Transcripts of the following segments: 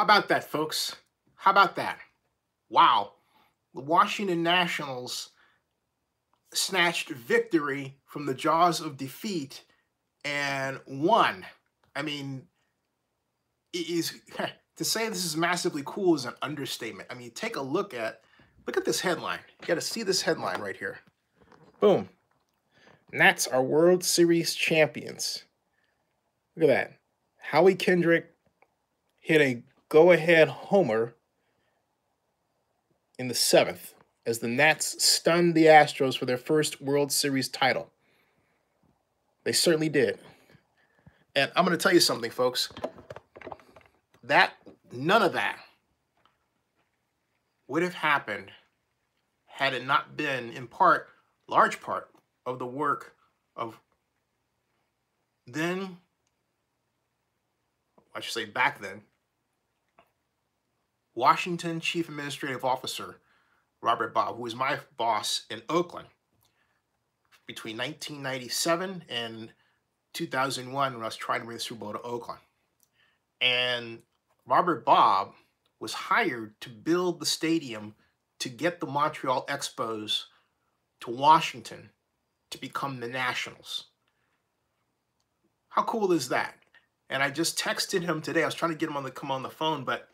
How about that, folks? How about that? Wow. The Washington Nationals snatched victory from the jaws of defeat and won. I mean, it is to say this is massively cool is an understatement. I mean, take a look at look at this headline. You got to see this headline right here. Boom. Nats are World Series champions. Look at that. Howie Kendrick hit a go-ahead homer in the seventh as the Nats stunned the Astros for their first World Series title. They certainly did. And I'm going to tell you something, folks. That, none of that would have happened had it not been, in part, large part, of the work of then, I should say back then, Washington Chief Administrative Officer Robert Bobb, who was my boss in Oakland between 1997 and 2001 when I was trying to bring the Super Bowl to Oakland. And Robert Bobb was hired to build the stadium to get the Montreal Expos to Washington to become the Nationals. How cool is that? And I just texted him today. I was trying to get him on the come on the phone, but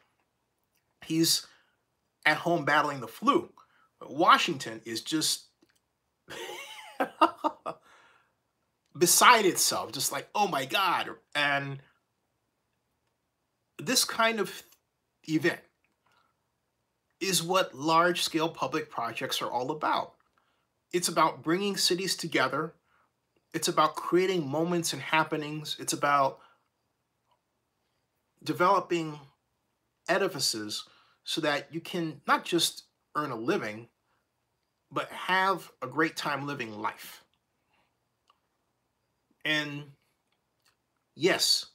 he's at home battling the flu. Washington is just beside itself, just like, oh my God. And this kind of event is what large scale public projects are all about. It's about bringing cities together. It's about creating moments and happenings. It's about developing edifices so that you can not just earn a living, but have a great time living life. And yes,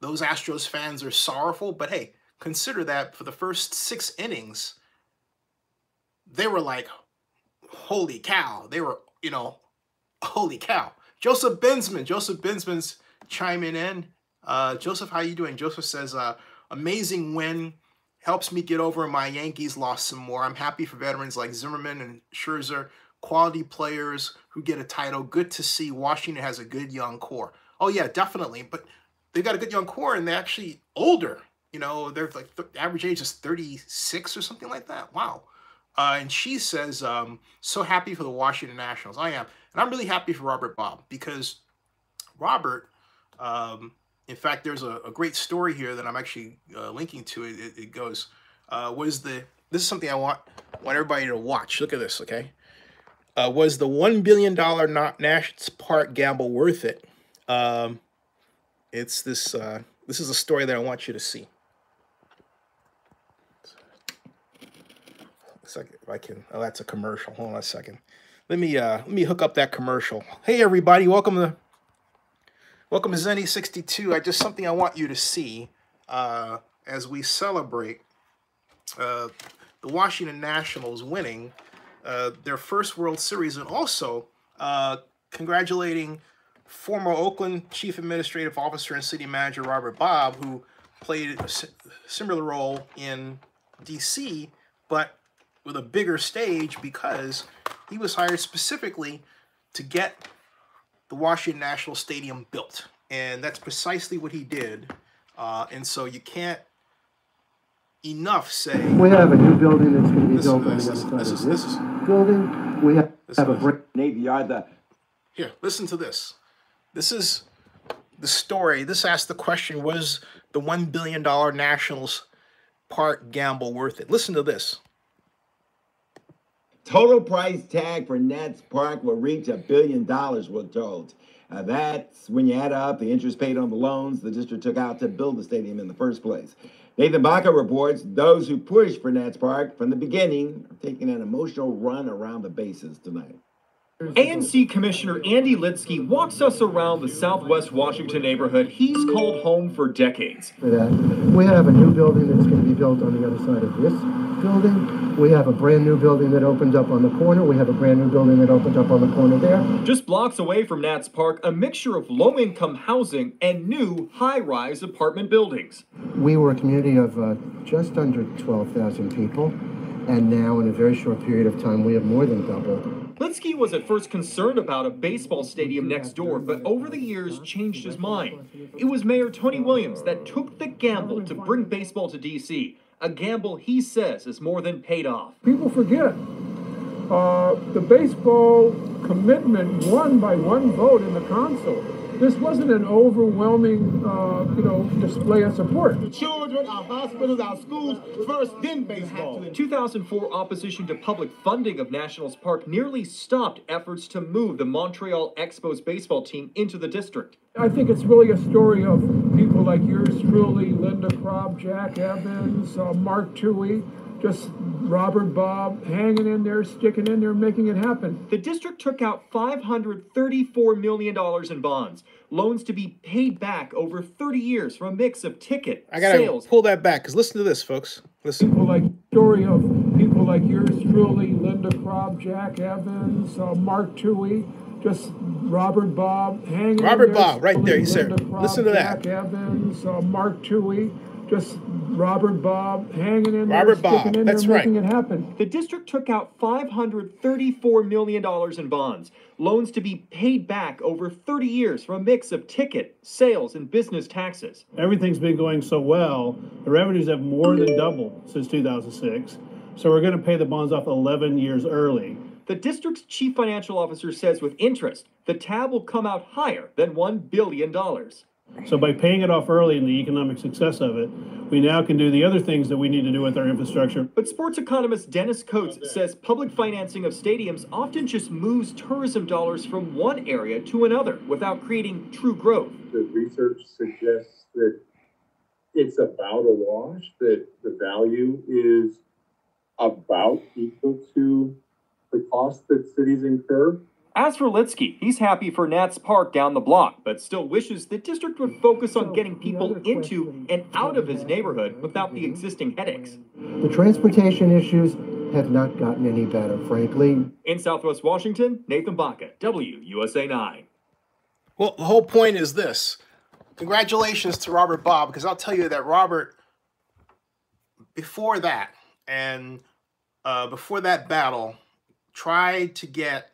those Astros fans are sorrowful, but hey, consider that for the first six innings, they were like, holy cow. They were, you know, holy cow. Joseph Bensman, Joseph Bensman's chiming in. Uh, Joseph, how you doing? Joseph says, uh, amazing win. Helps me get over my Yankees lost some more. I'm happy for veterans like Zimmerman and Scherzer, quality players who get a title. Good to see Washington has a good young core. Oh, yeah, definitely. But they've got a good young core and they're actually older. You know, they're like the average age is 36 or something like that. Wow. Uh, and she says, um, so happy for the Washington Nationals. I am. And I'm really happy for Robert Bobb because Robert, um, in fact, there's a, a, great story here that I'm actually uh, linking to. It, it, it goes, uh, was the, this is something I want, want everybody to watch. Look at this, okay? Uh, was the $1 billion National Park gamble worth it? Um, it's this, uh, this is a story that I want you to see. Second, if I can. Oh, that's a commercial. Hold on a second. Let me uh let me hook up that commercial. Hey everybody, welcome to welcome to Zennie 62. I just something I want you to see uh as we celebrate uh the Washington Nationals winning uh their first World Series and also uh congratulating former Oakland Chief Administrative Officer and City Manager Robert Bobb, who played a similar role in DC, but with a bigger stage because he was hired specifically to get the Washington National Stadium built. And that's precisely what he did. Uh, and so you can't enough say. We have a new building that's going to be built on the other side of this, this building. We have, have a brick Navy Yard that. Here, listen to this. This is the story. This asks the question Was the $1 billion Nationals Park gamble worth it? Listen to this. Total price tag for Nats Park will reach a billion dollars, we're told. Uh, that's when you add up the interest paid on the loans the district took out to build the stadium in the first place. Nathan Baca reports those who pushed for Nats Park from the beginning are taking an emotional run around the bases tonight. ANC Commissioner Andy Litsky walks us around the southwest Washington neighborhood he's called home for decades. We have a new building that's going to be built on the other side of this building. We have a brand new building that opened up on the corner. We have a brand new building that opened up on the corner there. Just blocks away from Nats Park, a mixture of low income housing and new high rise apartment buildings. We were a community of uh, just under 12,000 people, and now in a very short period of time, we have more than doubled. Litsky was at first concerned about a baseball stadium next door, but over the years changed his mind. It was Mayor Tony Williams that took the gamble to bring baseball to D.C., a gamble he says is more than paid off. People forget uh, the baseball commitment won by one vote in the council. This wasn't an overwhelming, uh, you know, display of support. The children, our hospitals, our schools first, then baseball. 2004 opposition to public funding of Nationals Park nearly stopped efforts to move the Montreal Expos baseball team into the district. I think it's really a story of people like yours truly, Linda Cropp, Jack Evans, uh, Mark Tuohey, just Robert Bobb hanging in there, sticking in there, making it happen. The district took out $534 million in bonds, loans to be paid back over 30 years from a mix of ticket, I gotta sales. pull that back because listen to this, folks. Listen. People like story of people like yours truly, Linda Cropp, Jack Evans, uh, Mark Tuohey, just Robert Bobb hanging. in Robert there, Bobb, right there, he said, listen to that. Jack Evans, uh, Mark Tuohey, just Robert Bobb hanging in Robert there, Bobb, sticking in that's there, right. making it happen. The district took out $534 million in bonds, loans to be paid back over 30 years from a mix of ticket, sales, and business taxes. everything's been going so well. The revenues have more than doubled since 2006. So we're going to pay the bonds off 11 years early. The district's chief financial officer says with interest, the tab will come out higher than $1 billion. So by paying it off early and the economic success of it, we now can do the other things that we need to do with our infrastructure. But sports economist Dennis Coates says public financing of stadiums often just moves tourism dollars from one area to another without creating true growth. the research suggests that it's about a wash, that the value is about equal to the cost that cities incur. As for Litsky, he's happy for Nats Park down the block, but still wishes the district would focus on getting people into and out of his neighborhood without the existing headaches. The transportation issues have not gotten any better, frankly. In Southwest Washington, Nathan Baca, WUSA 9. Well, the whole point is this. Congratulations to Robert Bobb, because I'll tell you that Robert, before that, and uh, before that battle, tried to get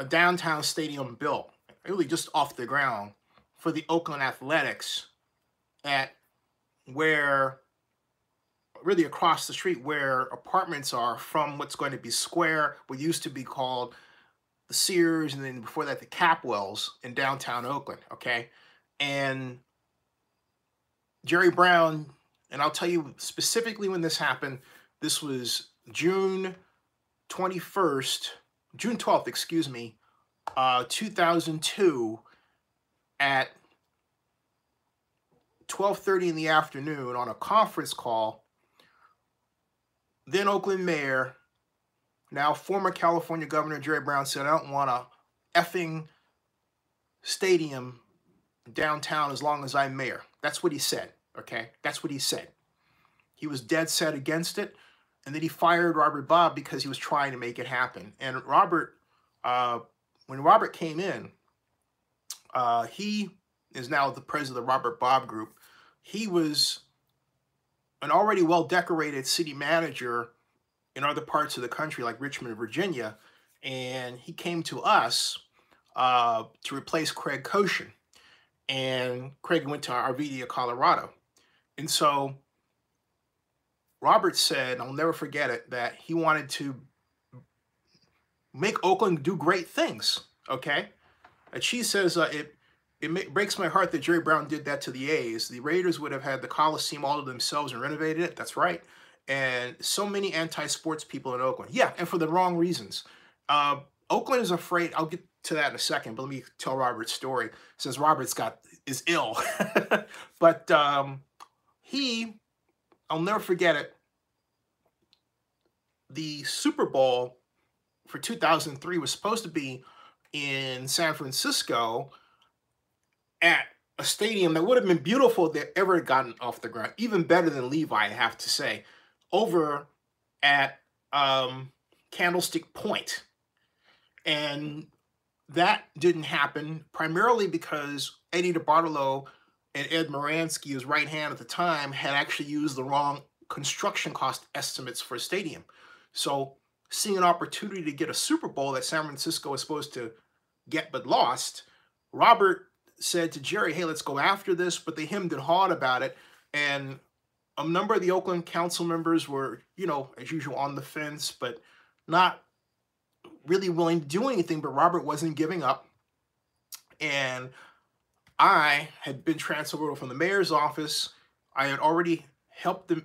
a downtown stadium built, really just off the ground, for the Oakland Athletics at where really across the street where apartments are from what's going to be square what used to be called the Sears, and then before that, the Capwells in downtown Oakland. Okay. And Jerry Brown, and I'll tell you specifically when this happened. This was June 21st, June 12th, excuse me, uh, 2002 at 12:30 in the afternoon on a conference call. Then Oakland Mayor now, former California Governor Jerry Brown said, I don't want a effing stadium downtown as long as I'm mayor. That's what he said. Okay. That's what he said. He was dead set against it. And then he fired Robert Bobb because he was trying to make it happen. And Robert, uh, when Robert came in, uh, he is now the president of the Robert Bobb Group. He was an already well decorated city manager in other parts of the country, like Richmond, Virginia, and he came to us uh, to replace Craig Kocian. And Craig went to Arvada, Colorado. And so Robert said, I'll never forget it, that he wanted to make Oakland do great things. Okay. And she says, uh, it, it breaks my heart that Jerry Brown did that to the A's. The Raiders would have had the Coliseum all to themselves and renovated it. That's right and so many anti-sports people in Oakland. Yeah, and for the wrong reasons. Uh, Oakland is afraid. I'll get to that in a second, but let me tell Robert's story since Robert's got is ill. but um, he, I'll never forget it. The Super Bowl for 2003 was supposed to be in San Francisco at a stadium that would have been beautiful if they ever gotten off the ground, even better than Levi, I have to say, over at um, Candlestick Point. And that didn't happen primarily because Eddie DeBartolo and Ed Muransky, his right hand at the time, had actually used the wrong construction cost estimates for a stadium. So seeing an opportunity to get a Super Bowl that San Francisco was supposed to get but lost, Robert said to Jerry, hey, let's go after this, but they hemmed and hawed about it. And a number of the Oakland council members were, you know, as usual, on the fence, but not really willing to do anything. But Robert wasn't giving up. And I had been transferred from the mayor's office. I had already helped the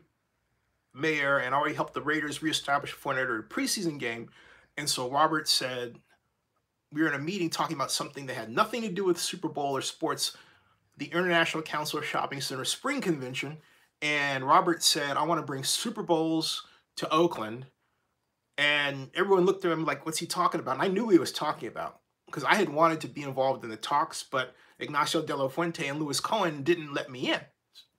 mayor and already helped the Raiders reestablish a 400 preseason game. And so Robert said, we were in a meeting talking about something that had nothing to do with Super Bowl or sports, the International Council of Shopping Center Spring Convention. And Robert said, I want to bring Super Bowls to Oakland. And everyone looked at him like, what's he talking about? And I knew he was talking about because I had wanted to be involved in the talks, but Ignacio de la Fuente and Louis Cohen didn't let me in.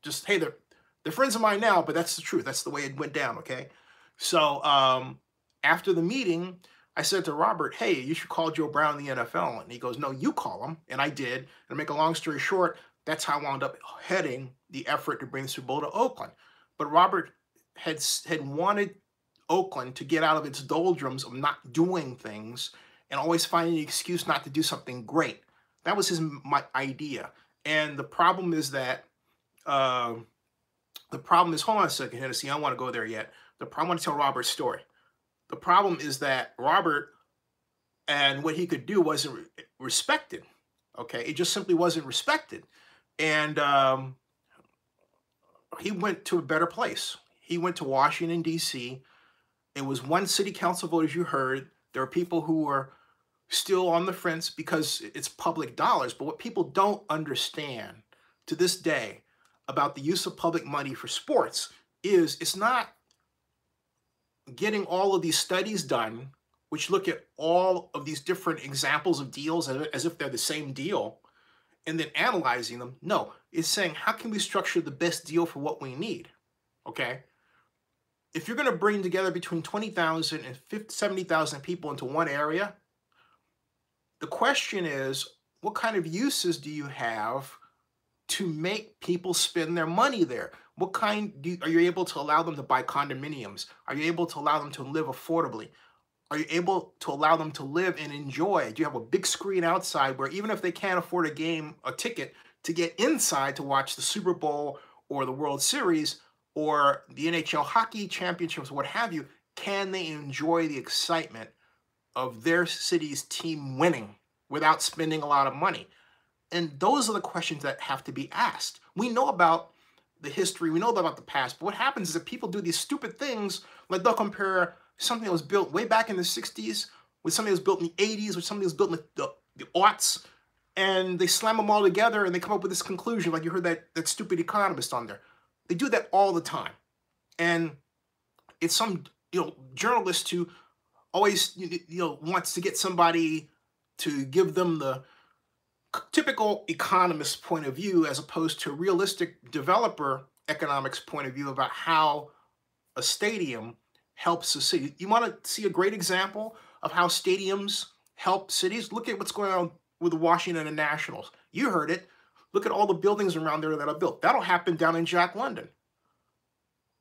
Just, hey, they're, they're friends of mine now, but that's the truth. That's the way it went down, okay? So um, after the meeting, I said to Robert, hey, you should call Joe Browne in the NFL. And he goes, no, you call him. And I did. And to make a long story short, that's how I wound up heading the effort to bring the Super Bowl to Oakland. But Robert had, had wanted Oakland to get out of its doldrums of not doing things and always finding an excuse not to do something great. That was his my idea. And the problem is that uh, the problem is, hold on a second, Hennessy, I don't want to go there yet. The problem, I want to tell Robert's story. The problem is that Robert and what he could do wasn't re respected. Okay, it just simply wasn't respected, and um, he went to a better place. He went to Washington D.C. It was one city council vote, as you heard. There are people who were still on the fence because it's public dollars. But what people don't understand to this day about the use of public money for sports is it's not getting all of these studies done, which look at all of these different examples of deals as if they're the same deal, and then analyzing them. No, it's saying, how can we structure the best deal for what we need? Okay. If you're going to bring together between 20,000 and 70,000 people into one area, the question is, what kind of uses do you have to make people spend their money there? What kind do are you able to allow them to buy condominiums? Are you able to allow them to live affordably? Are you able to allow them to live and enjoy? Do you have a big screen outside where even if they can't afford a game, a ticket to get inside to watch the Super Bowl or the World Series or the NHL hockey championships, what have you, can they enjoy the excitement of their city's team winning without spending a lot of money? And those are the questions that have to be asked. We know about the history, we know about the past, but what happens is that people do these stupid things, like they'll compare something that was built way back in the 60s with something that was built in the 80s, with something that was built in the, the, the aughts, and they slam them all together and they come up with this conclusion, like you heard that, that stupid economist on there. They do that all the time. And it's some you know journalist who always you know wants to get somebody to give them the typical economist point of view as opposed to realistic developer economics point of view about how a stadium helps a city. You want to see a great example of how stadiums help cities? Look at what's going on with the Washington Nationals. You heard it. Look at all the buildings around there that are built. That'll happen down in Jack London.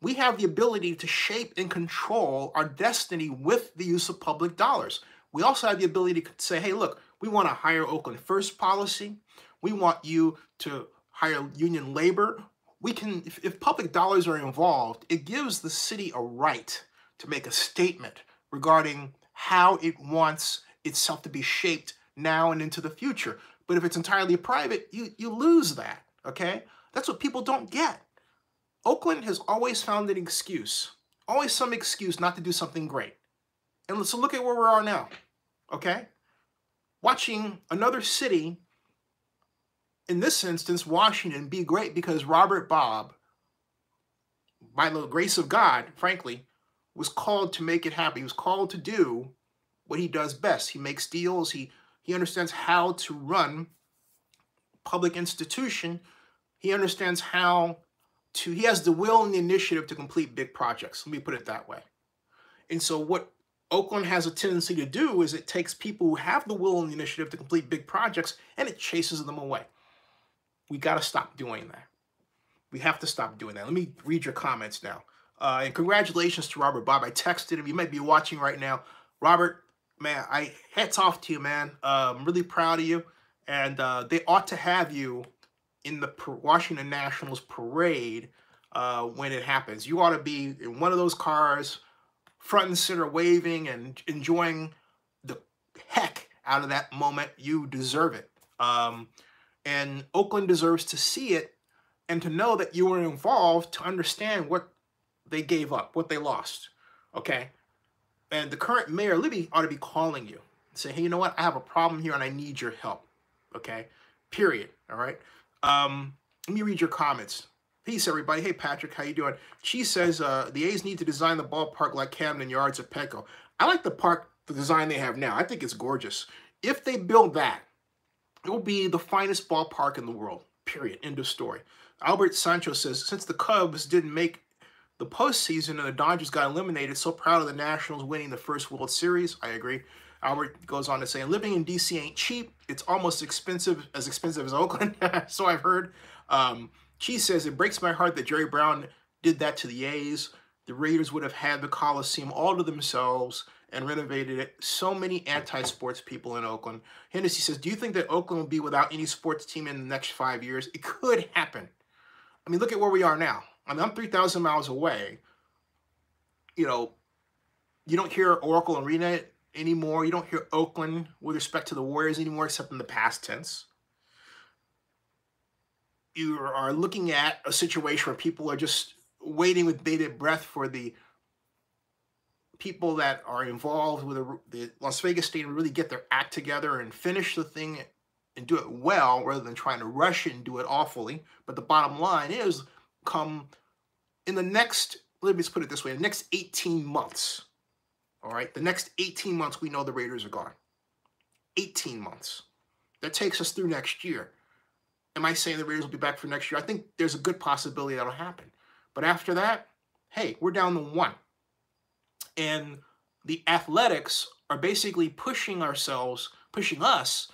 We have the ability to shape and control our destiny with the use of public dollars. We also have the ability to say, hey, look, we want a hire Oakland first policy. We want you to hire union labor. We can, if, if public dollars are involved, it gives the city a right to make a statement regarding how it wants itself to be shaped now and into the future. But if it's entirely private, you, you lose that, okay? That's what people don't get. Oakland has always found an excuse, always some excuse not to do something great. And let's look at where we are now, okay? Watching another city, in this instance, Washington, be great because Robert Bobb, by the grace of God, frankly, was called to make it happen. He was called to do what he does best. He makes deals. He he understands how to run public institution. He understands how to he has the will and the initiative to complete big projects. Let me put it that way. And so what Oakland has a tendency to do is it takes people who have the will and the initiative to complete big projects and it chases them away. We got to stop doing that. We have to stop doing that. Let me read your comments now. Uh, and congratulations to Robert Bobb. I texted him. You might be watching right now. Robert, man, I hats off to you, man. Uh, I'm really proud of you. And uh, they ought to have you in the Washington Nationals parade uh, when it happens. You ought to be in one of those cars, front and center, waving and enjoying the heck out of that moment. You deserve it. Um, and Oakland deserves to see it and to know that you were involved to understand what they gave up, what they lost. Okay? And the current mayor, Libby, ought to be calling you say, hey, you know what? I have a problem here and I need your help. Okay? Period. All right? Um, let me read your comments. Peace, everybody. Hey, Patrick, how you doing? She says uh, the A's need to design the ballpark like Camden Yards at Petco. I like the park, the design they have now. I think it's gorgeous. If they build that, it will be the finest ballpark in the world. Period. End of story. Albert Sancho says, since the Cubs didn't make the postseason and the Dodgers got eliminated, so proud of the Nationals winning the first World Series. I agree. Albert goes on to say, living in DC ain't cheap. It's almost expensive, as expensive as Oakland. so I've heard. Um, she says, it breaks my heart that Jerry Brown did that to the A's. The Raiders would have had the Coliseum all to themselves and renovated it. So many anti-sports people in Oakland. Hennessy says, do you think that Oakland will be without any sports team in the next five years? It could happen. I mean, look at where we are now. I mean, I'm 3,000 miles away. You know, you don't hear Oracle Arena anymore. You don't hear Oakland with respect to the Warriors anymore, except in the past tense. You are looking at a situation where people are just waiting with bated breath for the people that are involved with the, Las Vegas Stadium to really get their act together and finish the thing and do it well rather than trying to rush it and do it awfully. But the bottom line is come in the next, let me just put it this way, the next 18 months, all right, the next 18 months, we know the Raiders are gone. 18 months. That takes us through next year. Am I saying the Raiders will be back for next year? I think there's a good possibility that'll happen. But after that, hey, we're down to one. And the athletics are basically pushing ourselves, pushing us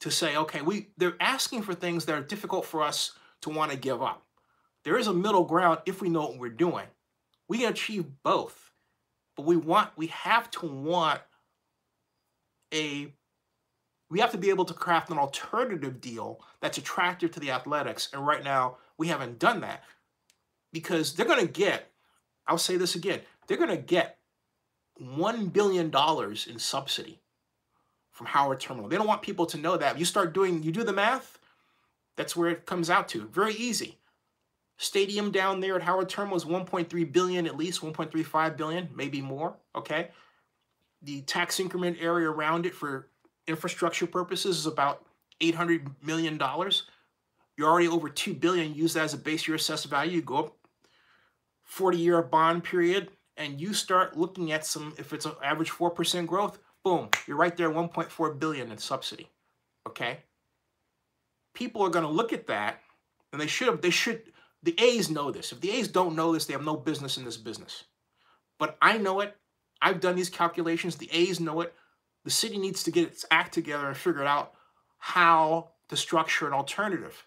to say, okay, we they're asking for things that are difficult for us to want to give up. There is a middle ground if we know what we're doing. We can achieve both. But we want we have to want a we have to be able to craft an alternative deal that's attractive to the athletics. And right now, we haven't done that because they're going to get, I'll say this again, they're going to get $1 billion in subsidy from Howard Terminal. They don't want people to know that. You start doing, you do the math, that's where it comes out to. Very easy. Stadium down there at Howard Terminal is 1.3 billion at least, 1.35 billion, maybe more, okay? The tax increment area around it for infrastructure purposes is about 800 million dollars. You're already over 2 billion, use that as a base year assessed value, you go up 40 year bond period, and you start looking at some, if it's an average 4% growth, boom, you're right there, 1.4 billion in subsidy. Okay? People are going to look at that, and they should have, they should, the A's know this. If the A's don't know this, they have no business in this business. But I know it. I've done these calculations. The A's know it. The city needs to get its act together and figure out how to structure an alternative.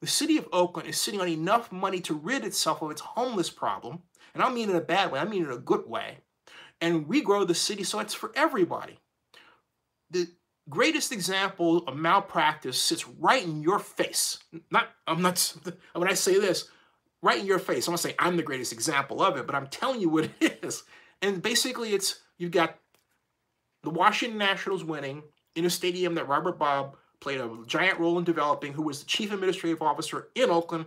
The city of Oakland is sitting on enough money to rid itself of its homeless problem. And I don't mean in a bad way, I mean in a good way and regrow the city so it's for everybody. The greatest example of malpractice sits right in your face. Not, I'm not, when I say this, right in your face. I'm gonna say I'm the greatest example of it, but I'm telling you what it is. And basically, it's you've got the Washington Nationals winning in a stadium that Robert Bobb played a giant role in developing, who was the chief administrative officer in Oakland,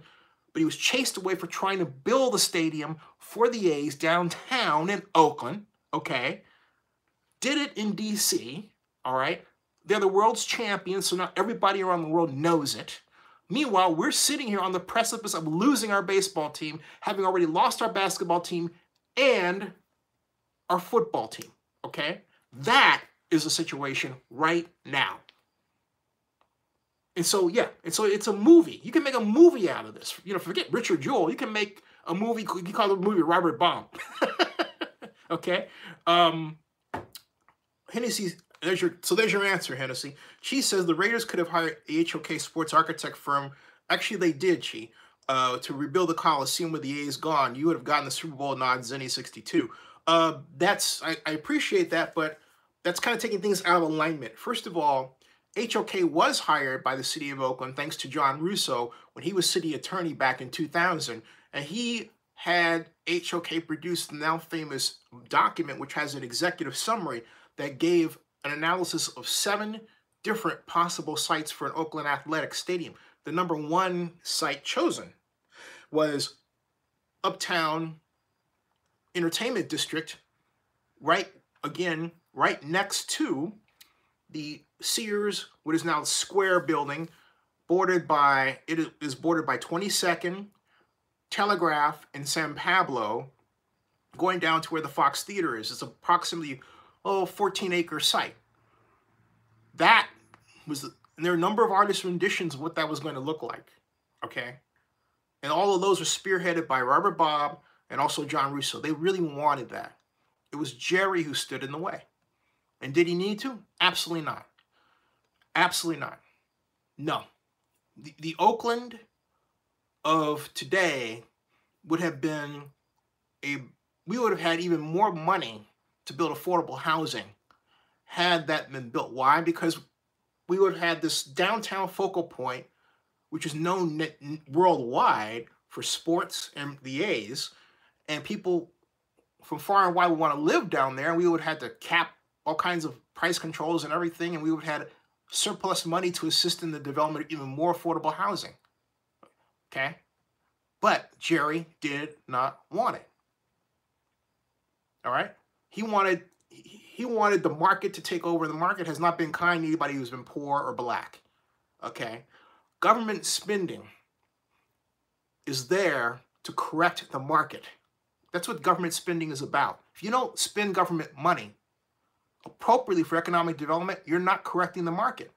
but he was chased away for trying to build a stadium for the A's downtown in Oakland okay? Did it in DC, all right? They're the world's champions, so not everybody around the world knows it. Meanwhile, we're sitting here on the precipice of losing our baseball team, having already lost our basketball team and our football team, okay? That is the situation right now. And so, yeah, and so it's a movie. You can make a movie out of this. You know, forget Richard Jewell. You can make a movie, you call the movie Robert Baum. okay? Um, Hennessy, there's your, so there's your answer, Hennessy. She says the Raiders could have hired a HOK sports architect firm. Actually, they did, Chi, uh, to rebuild the Coliseum with the A's gone. You would have gotten the Super Bowl nod Zennie 62. Uh, that's, I, I appreciate that, but that's kind of taking things out of alignment. First of all, HOK was hired by the city of Oakland thanks to John Russo when he was city attorney back in 2000. And he had HOK produce the now famous document, which has an executive summary that gave an analysis of seven different possible sites for an Oakland Athletic Stadium. The number one site chosen was Uptown Entertainment District, right again, right next to the Sears, what is now the Square building, bordered by, it is bordered by 22nd, Telegraph, and San Pablo, going down to where the Fox Theater is. It's approximately, oh, 14 acre site. That was, and there are a number of artist renditions of what that was going to look like, okay? And all of those were spearheaded by Robert Bobb and also John Russo. They really wanted that. It was Jerry who stood in the way. And did he need to? Absolutely not. Absolutely not. No. The, the Oakland of today would have been a, we would have had even more money to build affordable housing had that been built. Why? Because we would have had this downtown focal point, which is known worldwide for sports and the A's, and people from far and wide would want to live down there, and we would have to cap all kinds of price controls and everything, and we would have had surplus money to assist in the development of even more affordable housing. Okay? But Jerry did not want it. All right? He wanted he wanted the market to take over. The market has not been kind to anybody who's been poor or black. Okay? Government spending is there to correct the market. That's what government spending is about. If you don't spend government money, appropriately for economic development, you're not correcting the market.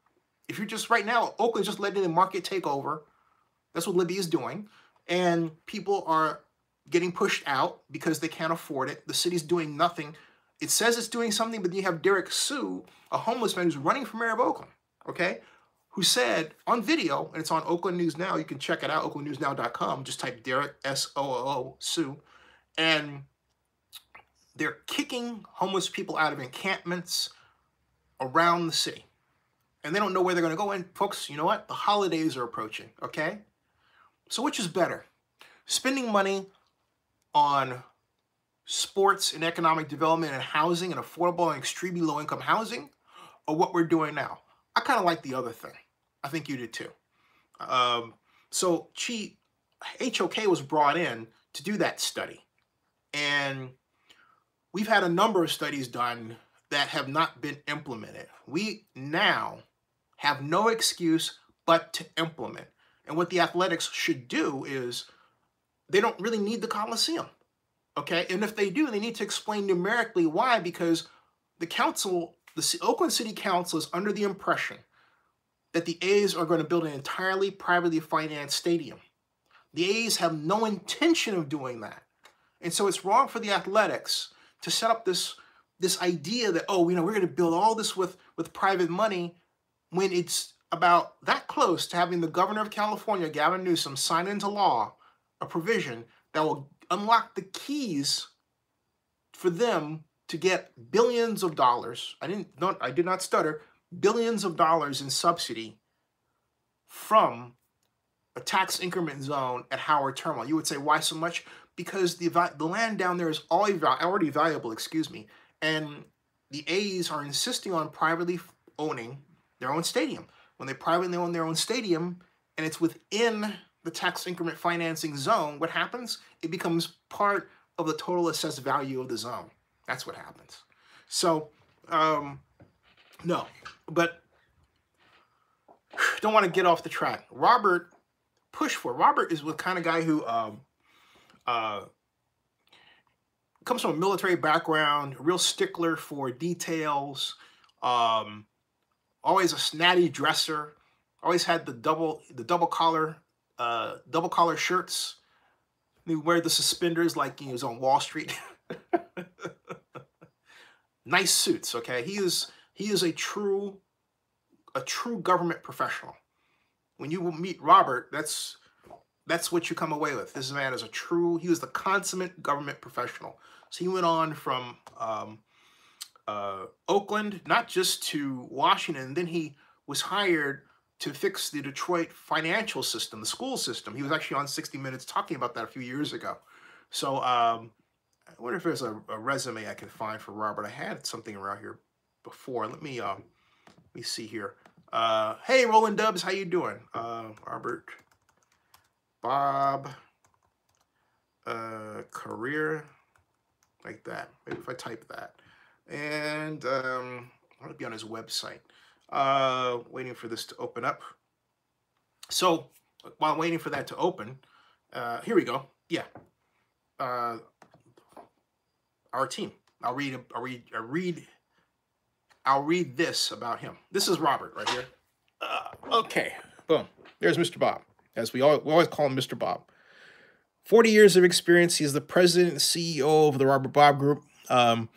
If you're just right now, Oakland's just letting the market take over. That's what Libby is doing. And people are getting pushed out because they can't afford it. The city's doing nothing. It says it's doing something, but then you have Derek Sue, a homeless man who's running for mayor of Oakland, okay, who said on video, and it's on Oakland News Now, you can check it out, oaklandnewsnow.com, just type Derek S-O-O-O, Sue, and they're kicking homeless people out of encampments around the city. And they don't know where they're going to go. And folks, you know what? The holidays are approaching, okay? So which is better? Spending money on sports and economic development and housing and affordable and extremely low income housing or what we're doing now? I kind of like the other thing. I think you did too. Um, so Chi, HOK was brought in to do that study. And we've had a number of studies done that have not been implemented. We now have no excuse but to implement. And what the athletics should do is they don't really need the Coliseum. Okay. And if they do, they need to explain numerically why, because the council, the Oakland City Council is under the impression that the A's are going to build an entirely privately financed stadium. The A's have no intention of doing that. And so it's wrong for the athletics to set up this this idea that oh you know we're going to build all this with with private money when it's about that close to having the governor of California Gavin Newsom sign into law a provision that will unlock the keys for them to get billions of dollars I didn't don't I did not stutter billions of dollars in subsidy from a tax increment zone at Howard Terminal. You would say, why so much? because the the land down there is already valuable, excuse me, and the A's are insisting on privately owning their own stadium. When they privately own their own stadium and it's within the tax increment financing zone, what happens? It becomes part of the total assessed value of the zone. That's what happens. So, um, no, but don't want to get off the track. Robert push for Robert is the kind of guy who um, uh, comes from a military background, real stickler for details. Um, always a snatty dresser. Always had the double the double collar uh, double collar shirts. He wear the suspenders like he was on Wall Street. nice suits, okay? He is he is a true a true government professional. When you meet Robert, that's that's what you come away with. This man is a true, he was the consummate government professional. So he went on from um, uh, Oakland, not just to Washington, then he was hired to fix the Detroit financial system, the school system. He was actually on 60 Minutes talking about that a few years ago. So um, I wonder if there's a, a, resume I can find for Robert. I had something around here before. Let me uh, let me see here. Uh, hey, Roland Dubs, how you doing? Uh, Robert, Bobb, uh, career, like that. Maybe if I type that. And um, I want to be on his website. Uh, waiting for this to open up. So while waiting for that to open, uh, here we go. Yeah. Uh, our team. I'll read. I'll read. I'll read. I'll read this about him. This is Robert right here. Uh, okay. Boom. There's Mr. Bobb, as we, all, we always call him Mr. Bobb. 40 years of experience. He's the president and CEO of the Robert Bobb Group. Um,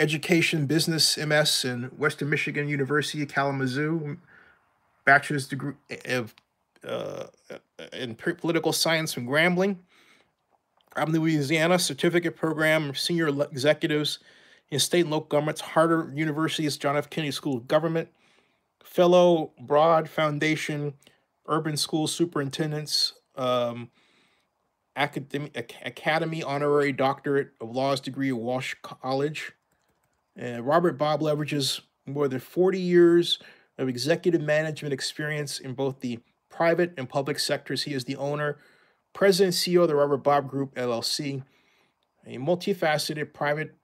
education, business, MS in Western Michigan University, Kalamazoo, bachelor's degree of uh, in political science from Grambling. I'm Louisiana certificate program, senior executives in state and local governments, Harvard University's John F. Kennedy School of Government, fellow Broad Foundation, urban school superintendents, um, academy honorary doctorate of laws degree at Walsh College, uh, Robert Bobb leverages more than 40 years of executive management experience in both the private and public sectors. He is the owner, president, CEO of the Robert Bobb Group, LLC, a multifaceted private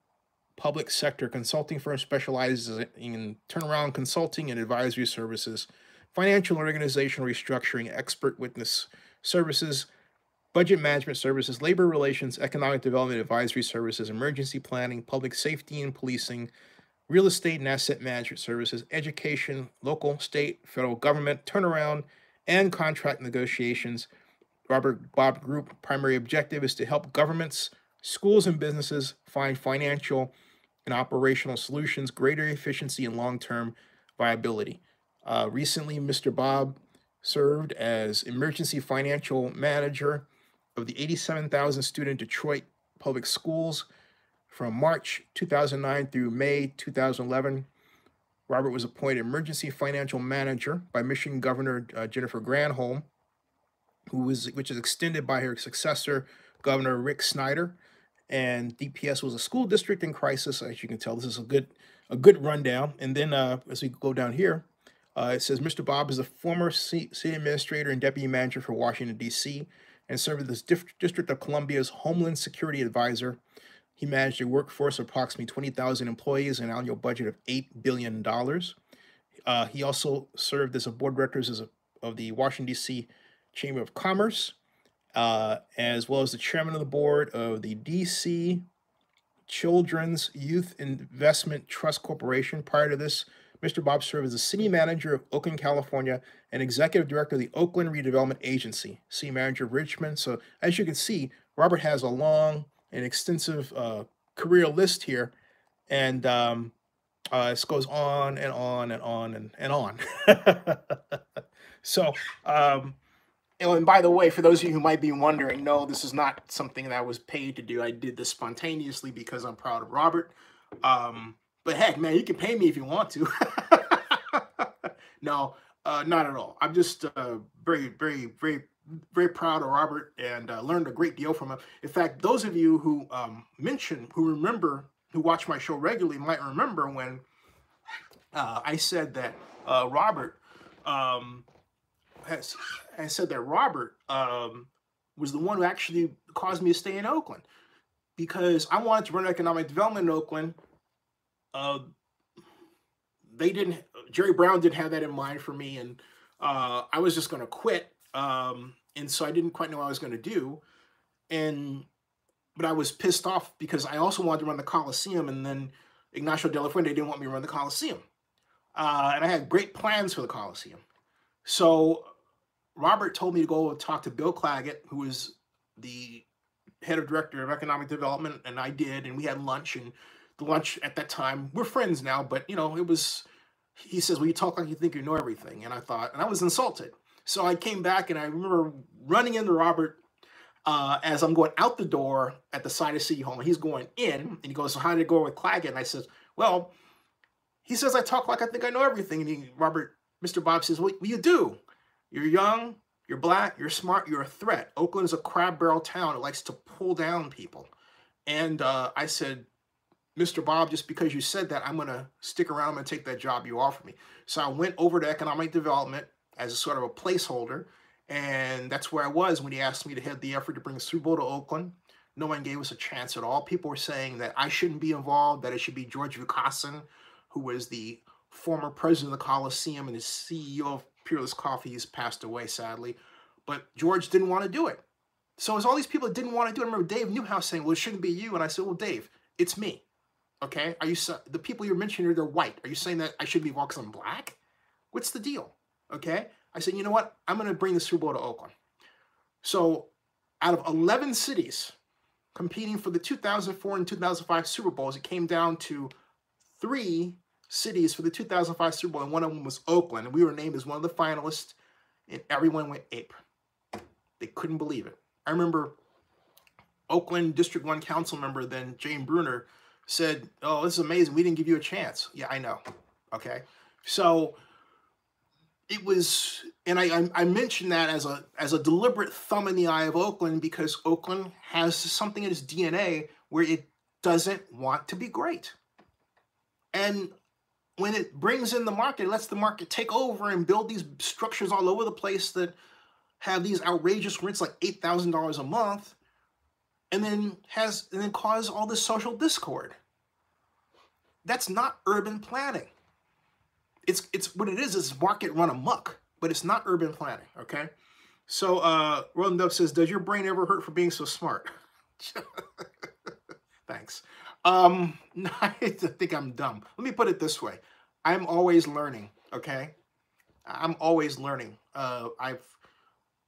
public sector consulting firm specializes in turnaround consulting and advisory services, financial and organizational restructuring, expert witness services, budget management services, labor relations, economic development advisory services, emergency planning, public safety and policing, real estate and asset management services, education, local, state, federal government, turnaround, and contract negotiations. Robert Bobb Group primary objective is to help governments, schools, and businesses find financial and operational solutions, greater efficiency, and long-term viability. Uh, recently, Mr. Bobb served as emergency financial manager of the 87,000 student Detroit Public Schools from March 2009 through May 2011. Robert was appointed emergency financial manager by Michigan Governor uh, Jennifer Granholm, who was which is extended by her successor, Governor Rick Snyder. And DPS was a school district in crisis. As you can tell, this is a good a good rundown. And then uh, as we go down here, uh, it says Mr. Bobb is the former city administrator and deputy manager for Washington, D.C and served as District of Columbia's Homeland Security Advisor. He managed a workforce of approximately 20,000 employees and an annual budget of $8 billion. Uh, he also served as a board of directors a, of the Washington, D.C. Chamber of Commerce, uh, as well as the chairman of the board of the D.C. Children's Youth Investment Trust Corporation. Prior to this, Mr. Bobb served as the city manager of Oakland, California, and executive director of the Oakland Redevelopment Agency, city manager of Richmond. So, as you can see, Robert has a long and extensive uh, career list here, and um, uh, this goes on and on and on and, and on. so, um, and by the way, for those of you who might be wondering, no, this is not something that I was paid to do. I did this spontaneously because I'm proud of Robert. Um, but heck, man, you can pay me if you want to. no, uh, not at all. I'm just uh, very, very, very, very proud of Robert and uh, learned a great deal from him. In fact, those of you who um, mention, who remember, who watch my show regularly might remember when uh, I said that uh, Robert um, has, I said that Robert um, was the one who actually caused me to stay in Oakland because I wanted to run economic development in Oakland uh, they didn't. Jerry Brown didn't have that in mind for me, and uh, I was just going to quit. Um, and so I didn't quite know what I was going to do. And but I was pissed off because I also wanted to run the Coliseum, and then Ignacio de la Fuente didn't want me to run the Coliseum. Uh, and I had great plans for the Coliseum. So Robert told me to go talk to Bill Claggett, who was the head of director of economic development, and I did, and we had lunch. And lunch at that time, we're friends now, but you know, it was. He says, "Well, you talk like you think you know everything," and I thought, and I was insulted. So I came back, and I remember running into Robert uh, as I'm going out the door at the side of City Hall, he's going in, and he goes, "So how did it go with Claggett?" And I says, "Well." He says I talk like I think I know everything, and he, Robert, Mr. Bobb says, "Well, you do. You're young, you're black, you're smart, you're a threat. Oakland is a crab barrel town. It likes to pull down people. And uh, I said, Mr. Bobb, just because you said that, I'm going to stick around. I'm going to take that job you offered me. So I went over to economic development as a sort of a placeholder. And that's where I was when he asked me to head the effort to bring Super Bowl to Oakland. No one gave us a chance at all. People were saying that I shouldn't be involved, that it should be George Vukasin, who was the former president of the Coliseum and the CEO of Peerless Coffee. He's passed away, sadly. But George didn't want to do it. So it was all these people that didn't want to do it. I remember Dave Newhouse saying, well, it shouldn't be you. And I said, well, Dave, it's me. Okay? Are you the people you're mentioning, they're white. Are you saying that I should be because I'm black? What's the deal? Okay? I said, you know what? I'm going to bring the Super Bowl to Oakland. So out of 11 cities competing for the 2004 and 2005 Super Bowls, it came down to three cities for the 2005 Super Bowl, and one of them was Oakland. And we were named as one of the finalists, and everyone went ape. They couldn't believe it. I remember Oakland District 1 council member, then Jane Brunner, said, Oh, this is amazing. We didn't give you a chance. Yeah, I know. Okay. So it was, and I, I, mentioned that as a as a deliberate thumb in the eye of Oakland because Oakland has something in its DNA where it doesn't want to be great. And when it brings in the market, lets the market take over and build these structures all over the place that have these outrageous rents like eight thousand dollars a month, and then has and then cause all this social discord. That's not urban planning. It's it's what it is is market run amok, but it's not urban planning. Okay, so uh, Rolling Dove says, "Does your brain ever hurt for being so smart?" Thanks. Um, I think I'm dumb. Let me put it this way. I'm always learning, okay? I'm always learning. Uh, I've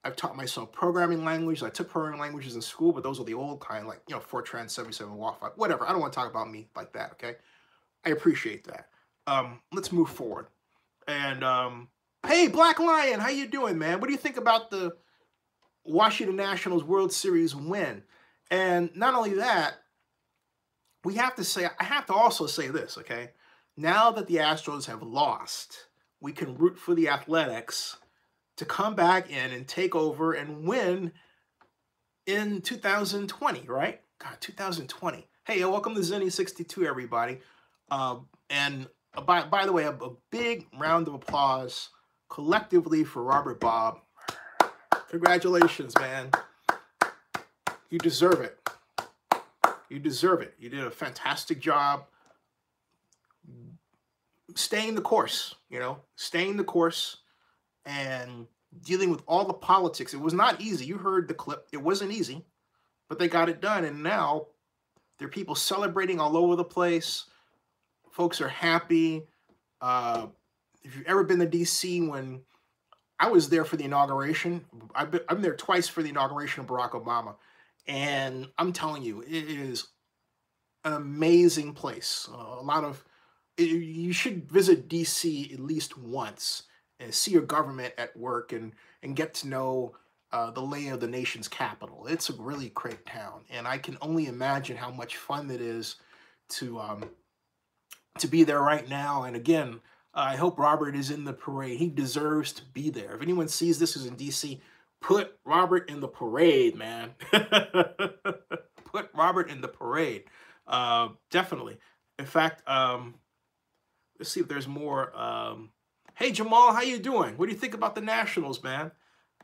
I've taught myself programming languages. I took programming languages in school, but those are the old kind, like, you know, Fortran 77, WATFIV, whatever. I don't want to talk about me like that, okay? I appreciate that. Um, let's move forward. And, um, hey, Black Lion, how you doing, man? What do you think about the Washington Nationals World Series win? And not only that, we have to say, I have to also say this, okay? Now that the Astros have lost, we can root for the Athletics to come back in and take over and win in 2020, right? God, 2020. Hey, welcome to Zennie62, everybody. Uh, and by, by the way, a, a big round of applause collectively for Robert Bobb. Congratulations, man. You deserve it. You deserve it. You did a fantastic job staying the course, you know, staying the course and dealing with all the politics. It was not easy. You heard the clip. It wasn't easy, but they got it done. And now there are people celebrating all over the place. Folks are happy. Uh, if you've ever been to DC when I was there for the inauguration, I've been, I'm there twice for the inauguration of Barack Obama. And I'm telling you, it is an amazing place. Uh, a lot of you should visit DC at least once see your government at work and and get to know uh, the lay of the nation's capital. It's a really great town, and I can only imagine how much fun it is to um, to be there right now. And again, I hope Robert is in the parade. He deserves to be there. If anyone sees this is in DC, put Robert in the parade, man. put Robert in the parade. Uh, definitely. In fact, um, let's see if there's more. Um, hey Jamal, how you doing? What do you think about the Nationals, man?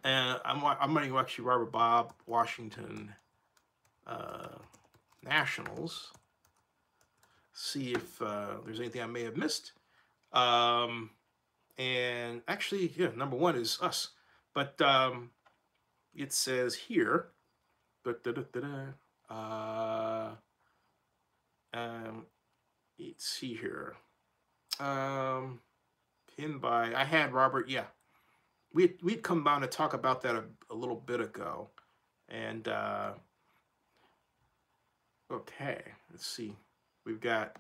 And I'm I'm running actually Robert Bobb Washington uh, Nationals. See if uh, there's anything I may have missed. Um, and actually, yeah, number one is us. But um, it says here, da, da, da, Uh, um, let's see here. Um, pinned by I had Robert. Yeah, we we'd come down to talk about that a, a little bit ago, and uh, okay, let's see. We've got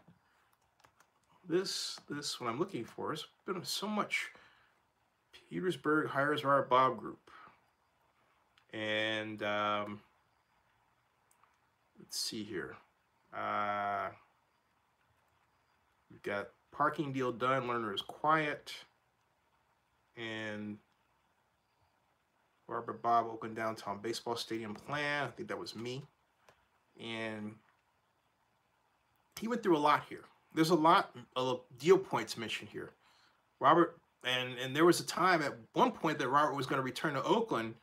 this this what I'm looking for. It's been so much. Petersburg hires our Bobb Group, and um, let's see here. Uh, we've got parking deal done. Lerner is quiet, and Robert Bobb Oakland downtown baseball stadium plan. I think that was me, and he went through a lot here. There's a lot of deal points mentioned here. Robert and and there was a time at one point that Robert was going to return to Oakland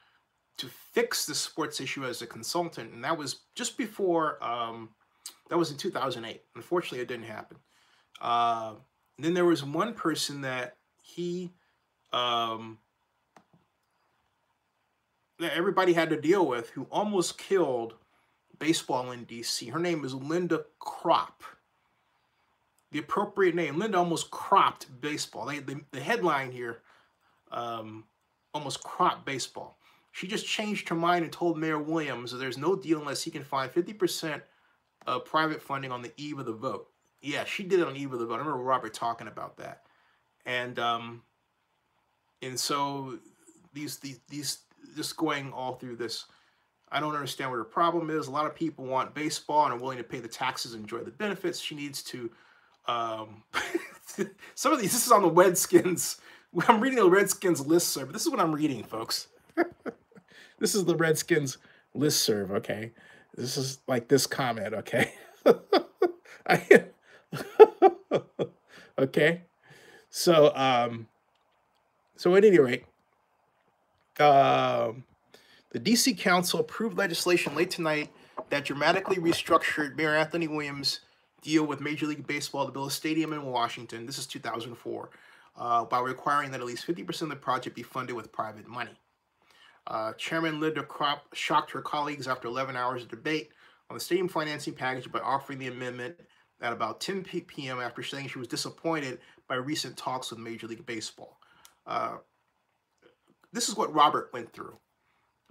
to fix the sports issue as a consultant, and that was just before. Um, that was in 2008. Unfortunately, it didn't happen. Uh, then there was one person that he um, that everybody had to deal with who almost killed baseball in DC. Her name is Linda Cropp the appropriate name. Linda almost cropped baseball. They, the, the headline here um, almost cropped baseball. She just changed her mind and told Mayor Williams that there's no deal unless he can find 50% of private funding on the eve of the vote. Yeah, she did it on eve of the vote. I remember Robert talking about that. And um, and so these, these, these, just going all through this, I don't understand what her problem is. A lot of people want baseball and are willing to pay the taxes and enjoy the benefits. She needs to um, some of these, this is on the Redskins. I'm reading the Redskins list serve. This is what I'm reading, folks. this is the Redskins list serve, okay? This is like this comment, okay? I, okay? So, um, so at any rate, um, the DC Council approved legislation late tonight that dramatically restructured Mayor Anthony Williams' deal with Major League Baseball to build a stadium in Washington. This is 2004, uh, by requiring that at least 50% of the project be funded with private money. Uh, Chairman Linda Cropp shocked her colleagues after 11 hours of debate on the stadium financing package by offering the amendment at about 10 p.m. after saying she was disappointed by recent talks with Major League Baseball. Uh, this is what Robert went through.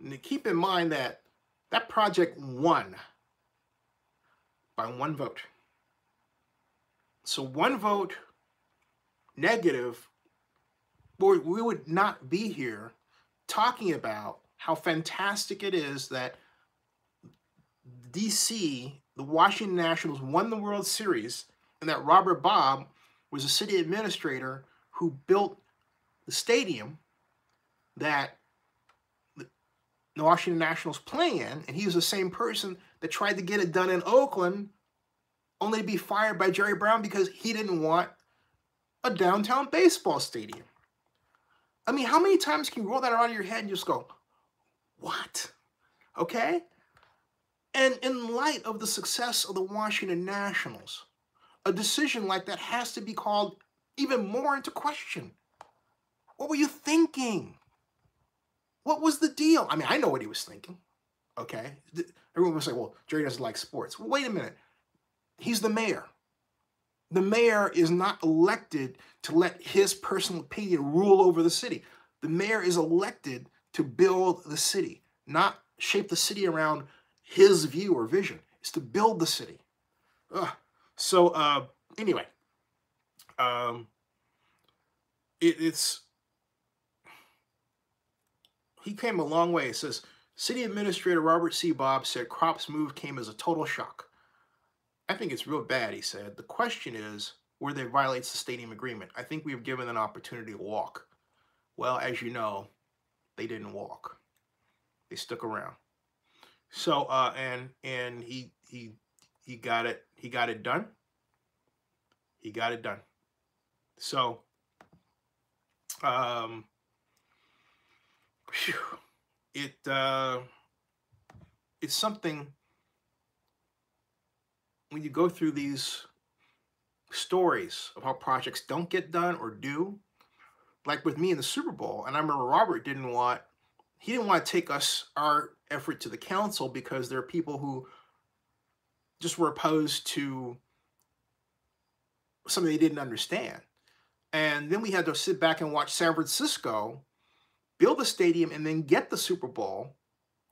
And keep in mind that that project won by one vote. So one vote negative, boy, we would not be here talking about how fantastic it is that DC, the Washington Nationals, won the World Series, and that Robert Bobb was a city administrator who built the stadium that the Washington Nationals play in, and he was the same person that tried to get it done in Oakland only to be fired by Jerry Brown because he didn't want a downtown baseball stadium. I mean, how many times can you roll that around your head and just go, what? Okay? And in light of the success of the Washington Nationals, a decision like that has to be called even more into question. What were you thinking? What was the deal? I mean, I know what he was thinking. Okay? Everyone was like, well, Jerry doesn't like sports. Well, wait a minute. He's the mayor. The mayor is not elected to let his personal opinion rule over the city. The mayor is elected to build the city, not shape the city around his view or vision. is to build the city. Ugh. So uh, anyway, um, it, it's he came a long way. It says City Administrator Robert C. Bobb said Cropp's move came as a total shock. I think it's real bad, he said. The question is whether it violates the stadium agreement. I think we have given an opportunity to walk. Well, as you know, they didn't walk. They stuck around. So uh and and he he he got it he got it done. He got it done. So um whew, it uh it's something when you go through these stories of how projects don't get done or do, like with me in the Super Bowl, and I remember Robert didn't want he didn't want to take us our effort to the council because there are people who just were opposed to something they didn't understand. And then we had to sit back and watch San Francisco build a stadium and then get the Super Bowl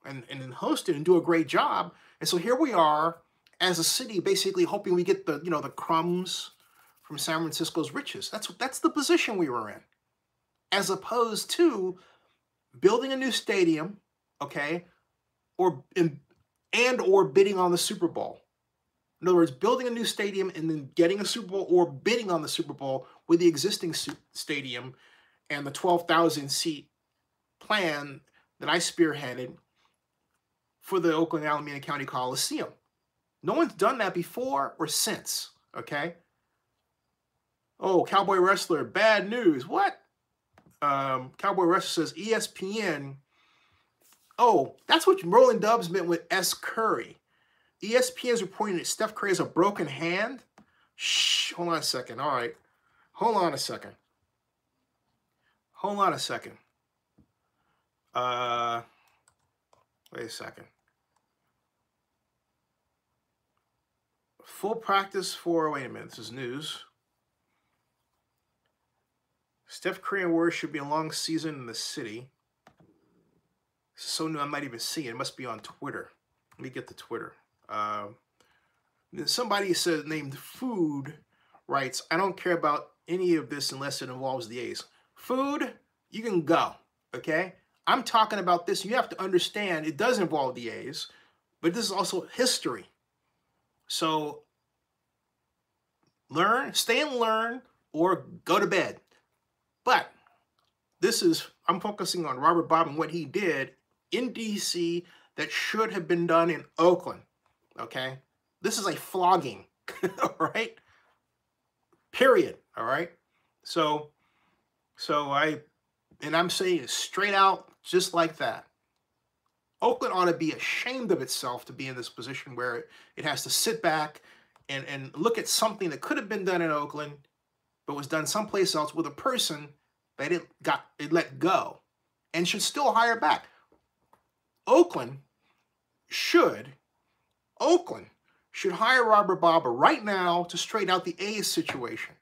and, and then host it and do a great job. And so here we are as a city basically hoping we get the, you know, the crumbs from San Francisco's riches. That's what that's the position we were in. As opposed to building a new stadium, okay, or in, and or bidding on the Super Bowl. In other words, building a new stadium and then getting a Super Bowl or bidding on the Super Bowl with the existing stadium and the 12,000 seat plan that I spearheaded for the Oakland Alameda County Coliseum. No one's done that before or since, okay? Oh, Cowboy Wrestler, bad news. What? Um, Cowboy Wrestler says ESPN. Oh, that's what Rolling Dubs meant with S. Curry. ESPN is reporting that Steph Curry has a broken hand. Shh, hold on a second. All right. Hold on a second. Hold on a second. Uh, wait a second. Full practice for, wait a minute, this is news. Steph Curry and Warriors should be a long season in the city. so new I might even see it. It must be on Twitter. Let me get the Twitter. Uh, somebody said named Food writes, I don't care about any of this unless it involves the A's. Food, you can go, okay? I'm talking about this. You have to understand it does involve the A's, but this is also history. So learn, stay and learn, or go to bed. But this is, I'm focusing on Robert Bobb and what he did in DC that should have been done in Oakland. Okay? This is a flogging, all right? Period, all right? So, so I, and I'm saying it straight out, just like that. Oakland ought to be ashamed of itself to be in this position where it, it has to sit back and, and look at something that could have been done in Oakland, but was done someplace else with a person that it got it let go and should still hire back. Oakland should Oakland should hire Robert Baba right now to straighten out the A's situation.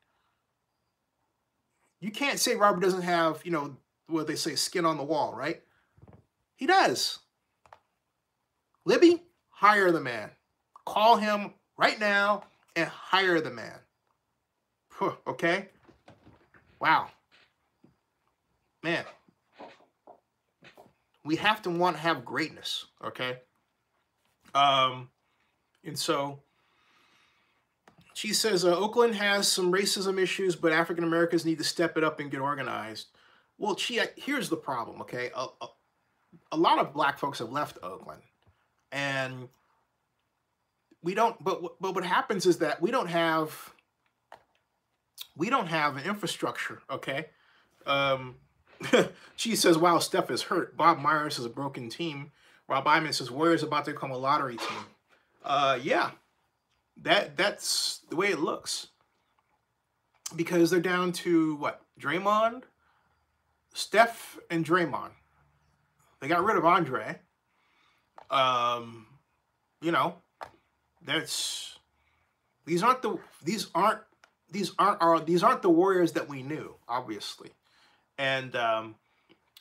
You can't say Robert doesn't have, you know, what they say, skin on the wall, right? He does. Libby, hire the man. Call him right now and hire the man. Okay? Wow. Man. We have to want to have greatness, okay? Um, and so she says uh, Oakland has some racism issues, but African Americans need to step it up and get organized. Well, she here's the problem. Okay, a, a, a lot of black folks have left Oakland, and we don't. But but what happens is that we don't have we don't have an infrastructure. Okay. Um, she says, "Wow, Steph is hurt. Bob Myers is a broken team." Rob Iman says, "Warriors about to become a lottery team." Uh, yeah, that that's the way it looks. Because they're down to what? Draymond, Steph, and Draymond. They got rid of Andre. Um, you know, that's these aren't the these aren't these aren't are these aren't the Warriors that we knew, obviously. And um,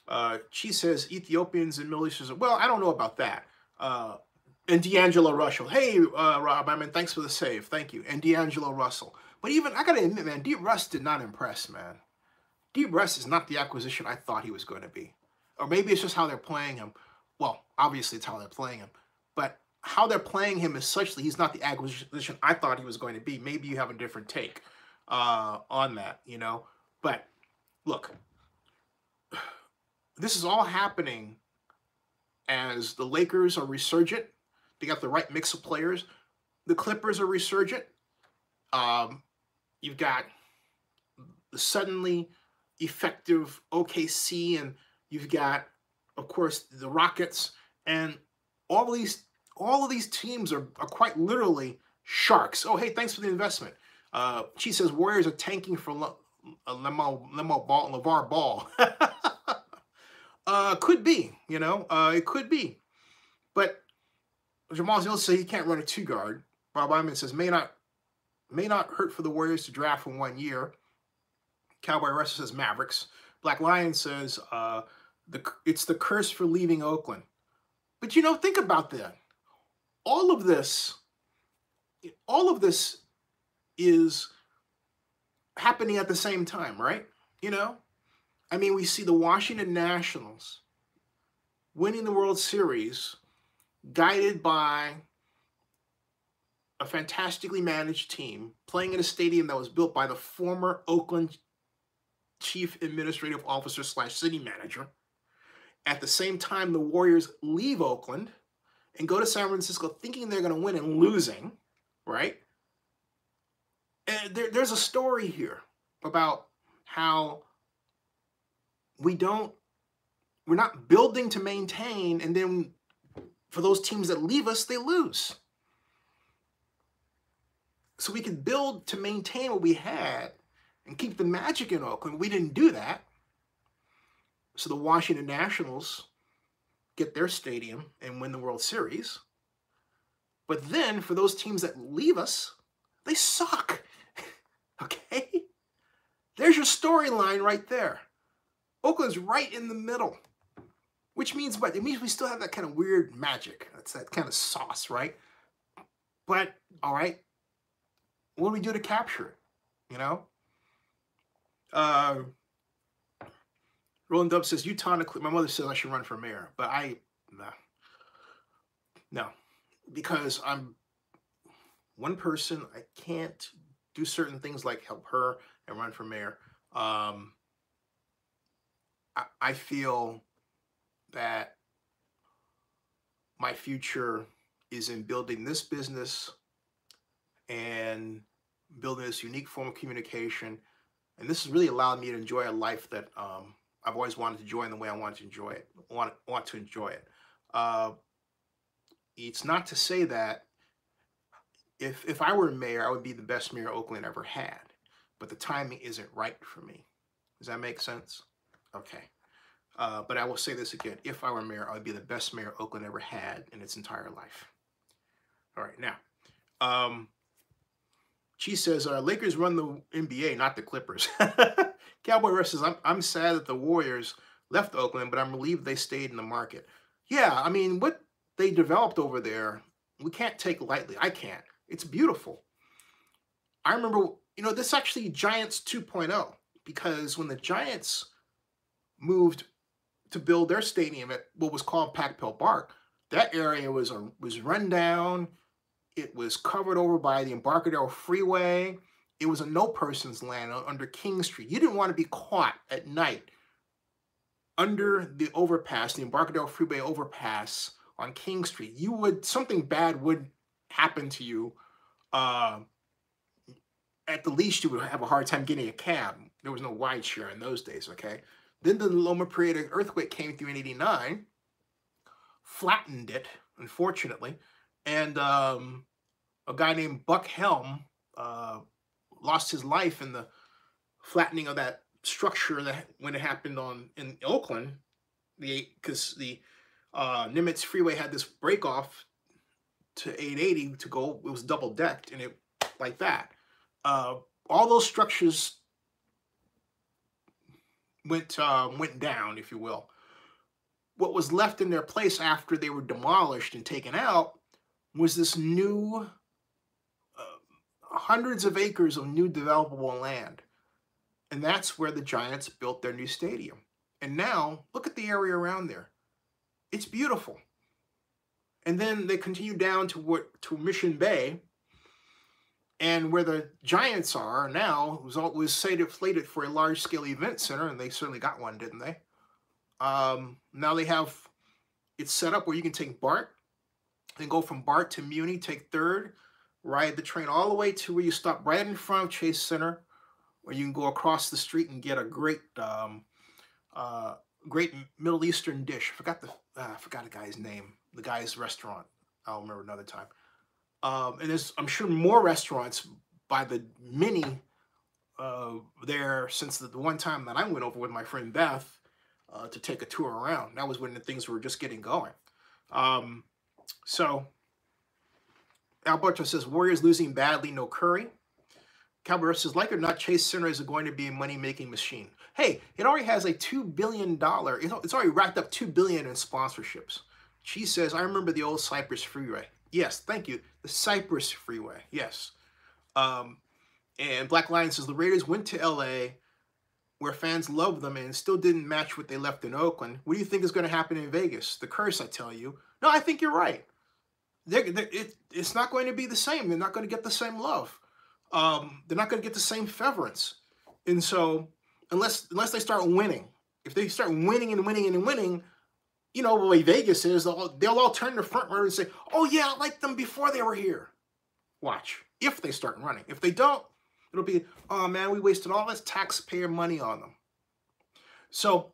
uh, she says Ethiopians and Middle Easterners. Well, I don't know about that. Uh, and D'Angelo Russell. Hey, uh, Rob, I mean, thanks for the save. Thank you. And D'Angelo Russell. But even, I got to admit, man, D. Russ did not impress, man. D. Russ is not the acquisition I thought he was going to be. Or maybe it's just how they're playing him. Well, obviously it's how they're playing him. But how they're playing him is such that he's not the acquisition I thought he was going to be. Maybe you have a different take uh, on that, you know? But look, this is all happening as the Lakers are resurgent they got the right mix of players. The Clippers are resurgent. Um, you've got the suddenly effective OKC, and you've got, of course, the Rockets, and all of these all of these teams are, are quite literally sharks. Oh, hey, thanks for the investment. Uh, she says Warriors are tanking for Le, uh, Lemo, Lemo Ball, LeVar Ball. uh, could be, you know, uh, it could be. But Jamal Hill says he can't run a two guard. Bob Iman says may not may not hurt for the Warriors to draft for one year. Cowboy Wrestler says Mavericks. Black Lion says uh, the it's the curse for leaving Oakland. But you know, think about that. All of this, all of this is happening at the same time, right? You know, I mean, we see the Washington Nationals winning the World Series, guided by a fantastically managed team playing in a stadium that was built by the former Oakland chief administrative officer slash city manager. At the same time, the Warriors leave Oakland and go to San Francisco thinking they're going to win and losing, right? There, there's a story here about how we don't, we're not building to maintain, and then for those teams that leave us, they lose. So we could build to maintain what we had and keep the magic in Oakland. We didn't do that. So the Washington Nationals get their stadium and win the World Series. But then for those teams that leave us, they suck. okay? There's your storyline right there. Oakland's right in the middle. Which means what? It means we still have that kind of weird magic. That's that kind of sauce, right? But all right, what do we do to capture it? You know? Uh, Roland Dub says Utah. My mother says I should run for mayor, but I no, no, because I'm one person. I can't do certain things like help her and run for mayor. Um, I, I feel that my future is in building this business and building this unique form of communication. And this has really allowed me to enjoy a life that um, I've always wanted to enjoy in the way I want to enjoy it. Want want to enjoy it. Uh, it's not to say that if if I were mayor, I would be the best mayor Oakland ever had. But the timing isn't right for me. Does that make sense? Okay. Uh, but I will say this again: if I were mayor, I would be the best mayor Oakland ever had in its entire life. All right, now. Um, she says, uh, Lakers run the NBA, not the Clippers. Cowboy Rush says, I'm, I'm sad that the Warriors left Oakland, but I'm relieved they stayed in the market. Yeah, I mean, what they developed over there, we can't take lightly. I can't. It's beautiful. I remember, you know, this actually Giants 2.0, because when the Giants moved to build their stadium at what was called Pac Bell Park, that area was, a, was run down it was covered over by the Embarcadero Freeway. It was a no person's land under King Street. You didn't want to be caught at night under the overpass, the Embarcadero Freeway overpass on King Street. You would something bad would happen to you. Uh, at the least, you would have a hard time getting a cab. There was no wide share in those days. Okay. Then the Loma Prieta earthquake came through in '89, flattened it, unfortunately and um, a guy named Buck Helm uh, lost his life in the flattening of that structure that when it happened on in Oakland, the because the uh, Nimitz Freeway had this break off to 880 to go. It was double decked and it like that. Uh, all those structures went uh, went down, if you will. What was left in their place after they were demolished and taken out was this new uh, hundreds of acres of new developable land. And that's where the Giants built their new stadium. And now, look at the area around there. It's beautiful. And then they continue down to what to Mission Bay, and where the Giants are now was all was slated for a large scale event center, and they certainly got one, didn't they? Um, now they have it's set up where you can take BART then go from BART to Muni, take third, ride the train all the way to where you stop right in front of Chase Center, where you can go across the street and get a great, um, uh, great Middle Eastern dish. I forgot the, uh, I forgot the guy's name. The guy's restaurant. I'll remember another time. Um, and there's, I'm sure, more restaurants by the many uh, there since the, the, one time that I went over with my friend Beth uh, to take a tour around. That was when the things were just getting going. Um, so Alberto says Warriors losing badly, no Curry. Cowboy says, like or not, Chase Center is going to be a money-making machine. Hey, it already has a two billion dollar. It's already racked up 2 billion in sponsorships. She says, I remember the old Cypress Freeway. Yes, thank you. The Cypress Freeway. Yes. Um, and Black Lion says the Raiders went to LA where fans loved them and still didn't match what they left in Oakland. What do you think is going to happen in Vegas? The curse, I tell you. No, I think you're right. They're, they're, it, it's not going to be the same. They're not going to get the same love. Um, they're not going to get the same fervence. And so, unless unless they start winning, if they start winning and winning and winning, you know, the way Vegas is, they'll, they'll all turn their front runner and say, oh, yeah, I liked them before they were here. Watch. If they start running. If they don't, it'll be, oh, man, we wasted all this taxpayer money on them. So,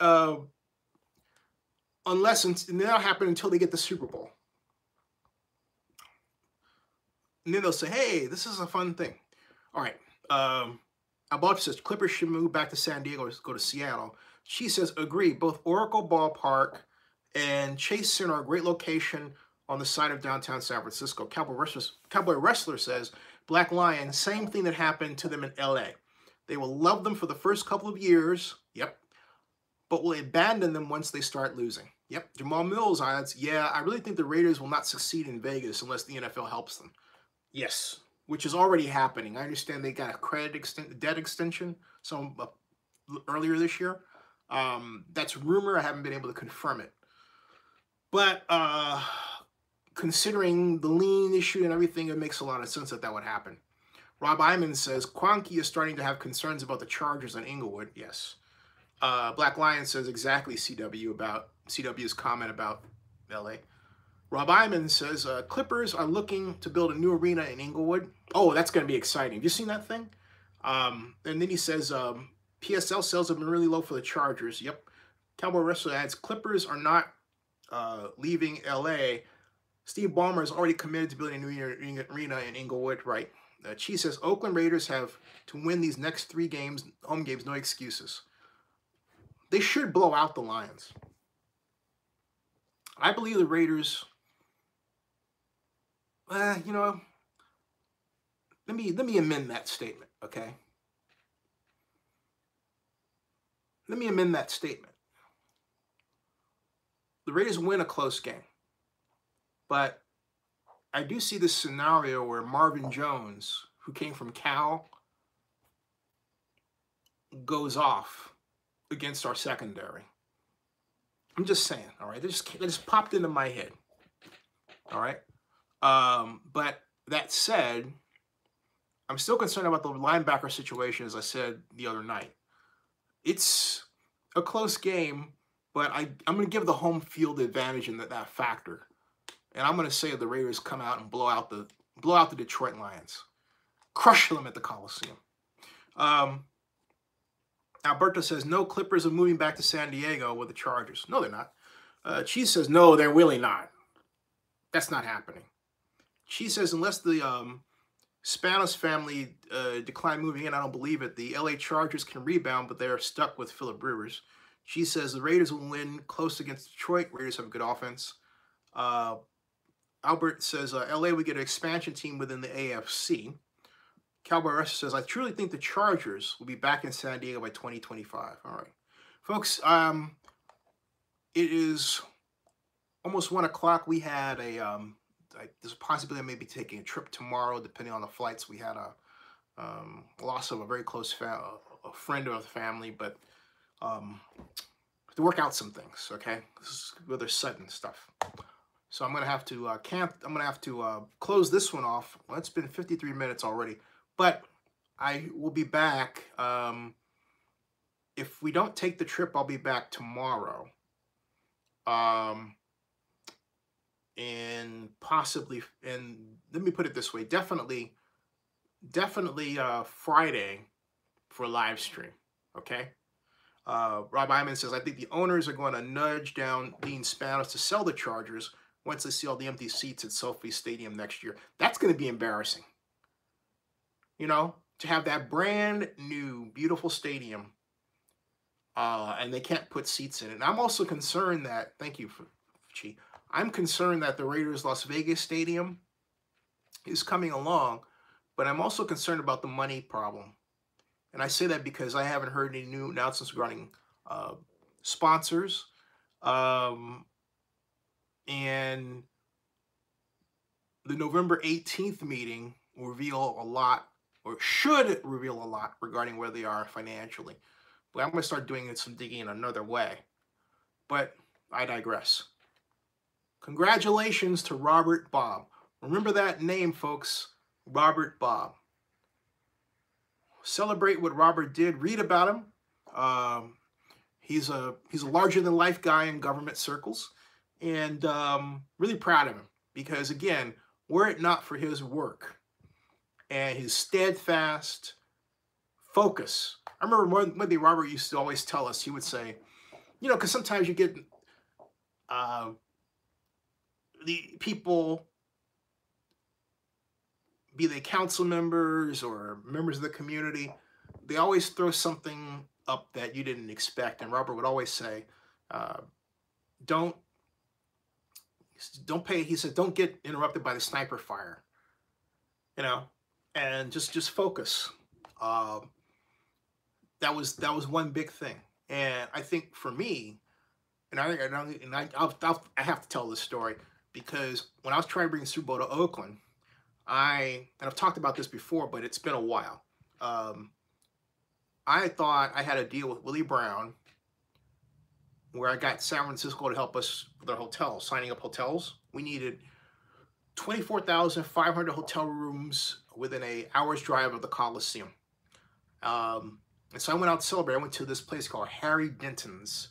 uh, unless, and then that'll happen until they get the Super Bowl. And then they'll say, hey, this is a fun thing. All right. Um, Albalta says Clippers should move back to San Diego go to Seattle. She says, agree. Both Oracle Ballpark and Chase Center are a great location on the side of downtown San Francisco. Cowboy Wrestler, Cowboy Wrestler says, Black Lion, same thing that happened to them in LA. They will love them for the first couple of years. Yep. But will abandon them once they start losing. Yep. Jamal Mills adds, yeah, I really think the Raiders will not succeed in Vegas unless the NFL helps them. Yes, which is already happening. I understand they got a credit extent, debt extension some uh, earlier this year. Um, that's rumor. I haven't been able to confirm it. But uh, considering the lean issue and everything, it makes a lot of sense that that would happen. Rob Iman says Kroenke is starting to have concerns about the Chargers in Inglewood. Yes. Uh, Black Lion says exactly CW about CW's comment about LA. Rob Iman says uh, Clippers are looking to build a new arena in Inglewood. Oh, that's going to be exciting. Have you seen that thing? Um, and then he says um, PSL sales have been really low for the Chargers. Yep. Cowboy Wrestler adds Clippers are not uh, leaving LA. Steve Ballmer is already committed to building a new arena in Inglewood, right? Uh, Chi says Oakland Raiders have to win these next three games, home games, no excuses. They should blow out the Lions. I believe the Raiders. Uh, you know, let me let me amend that statement, okay? Let me amend that statement. The Raiders win a close game. But I do see this scenario where Marvin Jones, who came from Cal, goes off against our secondary. I'm just saying, all right? They just, just popped into my head, all right? Um, but that said, I'm still concerned about the linebacker situation, as I said the other night it's a close game, but I, I'm going to give the home field advantage in that, that factor. And I'm going to say the Raiders come out and blow out the blow out the Detroit Lions. Crush them at the Coliseum. Um, Alberto says, no Clippers are moving back to San Diego with the Chargers. No, they're not. Uh, Cheese says, no, they're really not. That's not happening. Cheese says, unless the um, Spanos family uh, declined moving in. I don't believe it. The LA Chargers can rebound, but they're stuck with Philip Rivers. She says the Raiders will win close against Detroit. Raiders have a good offense. Uh, Albert says uh, LA would get an expansion team within the AFC. Cowboy Wrestler says, I truly think the Chargers will be back in San Diego by 2025. All right. Folks, um, it is almost 1 o'clock. We had a um, I, there's a possibility I may be taking a trip tomorrow, depending on the flights. We had a um, loss of a very close a friend of the family, but um, to work out some things. Okay, this is rather sudden stuff. So I'm gonna have to uh, camp. I'm gonna have to uh, close this one off. Well, it's been 53 minutes already, but I will be back. Um, if we don't take the trip, I'll be back tomorrow. Um, and possibly and let me put it this way definitely definitely uh friday for live stream okay? Uh rob Iman says i think the owners are going to nudge down dean spanos to sell the chargers once they see all the empty seats at SoFi stadium next year. That's going to be embarrassing. You know to have that brand new beautiful stadium uh and they can't put seats in it. And i'm also concerned that thank you for Chi. I'm concerned that the Raiders Las Vegas Stadium is coming along, but I'm also concerned about the money problem. And I say that because I haven't heard any new announcements regarding uh, sponsors. Um, and the November 18th meeting will reveal a lot, or should reveal a lot, regarding where they are financially. But I'm going to start doing some digging in another way. But I digress. Congratulations to Robert Bobb. Remember that name, folks. Robert Bobb. Celebrate what Robert did. Read about him. Um, he's a he's a larger than life guy in government circles, and um, really proud of him because again, were it not for his work and his steadfast focus. I remember one thing Robert used to always tell us. He would say, you know, because sometimes you get uh, the people be they council members or members of the community, they always throw something up that you didn't expect. And Robert would always say, uh, don't don't pay he said don't get interrupted by the sniper fire you know? And just just focus. Uh, that was that was one big thing. And i think for me and i and i, and I, I'll, I'll, i have to tell this story because when i was trying to bring the super bowl to oakland I, and I've talked about this before, but it's been a while. Um, I thought I had a deal with Willie Brown where I got San Francisco to help us with our hotels, signing up hotels. We needed 24,500 hotel rooms within a hour's drive of the Coliseum. Um, and so I went out to celebrate. I went to this place called Harry Denton's.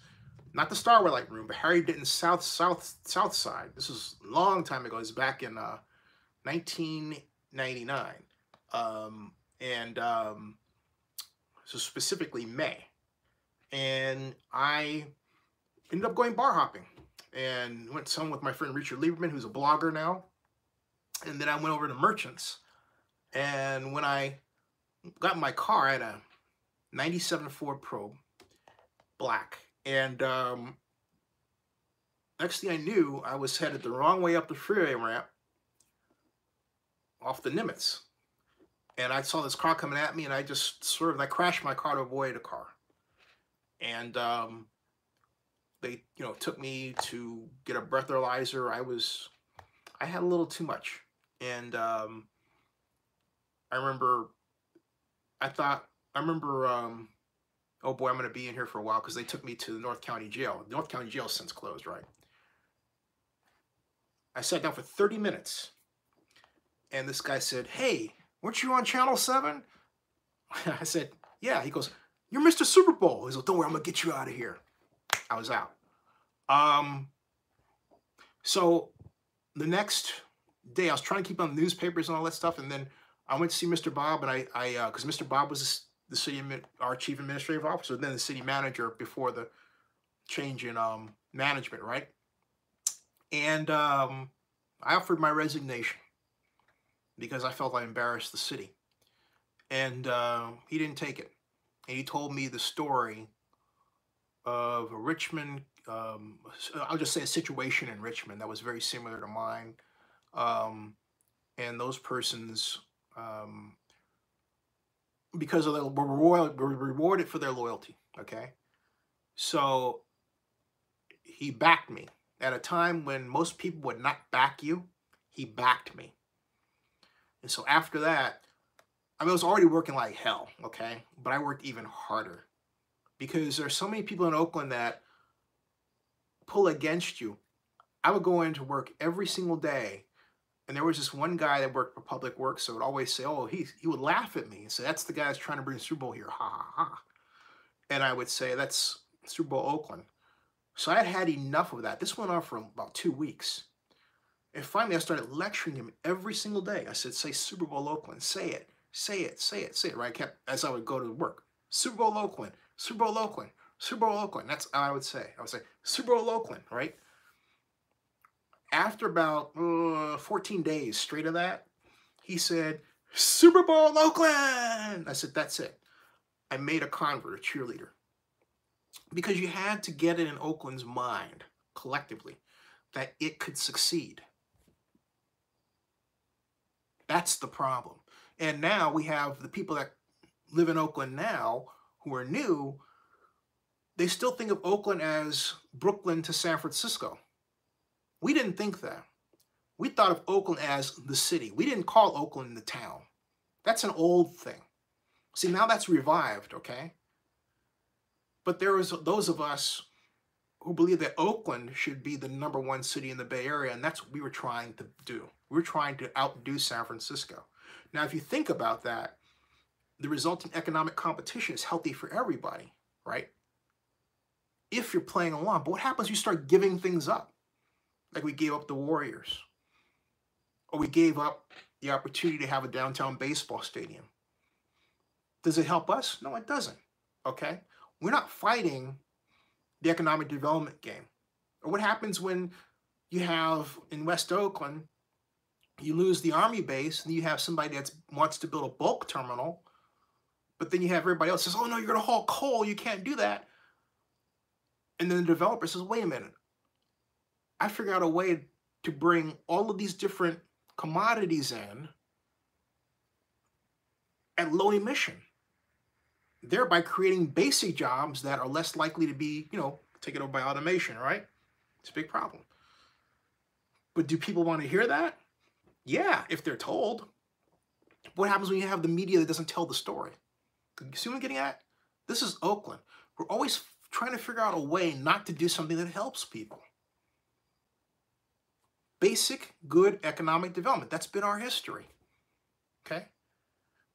Not the Starlight Room, but Harry Denton's South South South Side. This was a long time ago. It's back in uh, 1999. Um, and um, so specifically May. And I ended up going bar hopping and went some with my friend Richard Lieberman, who's a blogger now. And then I went over to Merchants. And when I got in my car, I had a 97 Ford Probe, black. And um, next thing I knew, I was headed the wrong way up the freeway ramp off the Nimitz. And I saw this car coming at me, and I just swerved. And I crashed my car to avoid a car. And um, they, you know, took me to get a breathalyzer. I was, I had a little too much. And um, I remember, I thought, I remember, um, oh boy, I'm going to be in here for a while because they took me to the North County Jail. North County Jail since closed, right? I sat down for 30 minutes and this guy said, Hey, weren't you on Channel 7? I said, Yeah. He goes, You're Mr. Super Bowl. He goes, Don't worry, I'm going to get you out of here. I was out. Um, so the next day, I was trying to keep on the newspapers and all that stuff. And then I went to see Mr. Bobb, and I, I, because uh, Mr. Bobb was the city, our chief administrative officer, then the city manager before the change in um, management, right? And um, I offered my resignation because I felt I embarrassed the city. And uh, he didn't take it. And he told me the story of a Richmond, um, I'll just say a situation in Richmond that was very similar to mine. Um, and those persons, um, because of their, were, were rewarded for their loyalty, okay? So he backed me at a time when most people would not back you. He backed me. And so after that, I, mean, I was already working like hell, okay? But I worked even harder because there's so many people in Oakland that pull against you. I would go into work every single day, and there was this one guy that worked for Public Works, so would always say, "Oh, he he would laugh at me and say, that's the guy that's trying to bring Super Bowl here, ha ha ha," and I would say, "That's Super Bowl Oakland." So I had had enough of that. This went on for about two weeks. And finally, I started lecturing him every single day. I said, say Super Bowl Oakland, say it, say it, say it, say it, right? I kept, as I would go to work, Super Bowl Oakland, Super Bowl Oakland, Super Bowl Oakland. That's how I would say. I would say, Super Bowl Oakland, right? After about uh, 14 days straight of that, he said, Super Bowl Oakland. I said, that's it. I made a convert, a cheerleader. Because you had to get it in Oakland's mind, collectively, that it could succeed. That's the problem. And now we have the people that live in Oakland now who are new, they still think of Oakland as Brooklyn to San Francisco. We didn't think that. We thought of Oakland as the city. We didn't call Oakland the town. That's an old thing. See, now that's revived, okay? But there was those of us who believe that Oakland should be the number one city in the Bay Area, and that's what we were trying to do. We were trying to outdo San Francisco. Now, if you think about that, the resulting economic competition is healthy for everybody, right? If you're playing along. But what happens? You start giving things up. Like we gave up the Warriors, or we gave up the opportunity to have a downtown baseball stadium. Does it help us? No, it doesn't. Okay? We're not fighting the economic development game. Or what happens when you have in West Oakland, you lose the army base and you have somebody that wants to build a bulk terminal, but then you have everybody else says, oh no, you're gonna haul coal, you can't do that. And then the developer says, wait a minute, I figure out a way to bring all of these different commodities in at low emission, thereby creating basic jobs that are less likely to be, you know, taken over by automation, right? It's a big problem. But do people want to hear that? Yeah, if they're told. What happens when you have the media that doesn't tell the story? You see what I'm getting at? This is Oakland. We're always trying to figure out a way not to do something that helps people basic good economic development. That's been our history. Okay?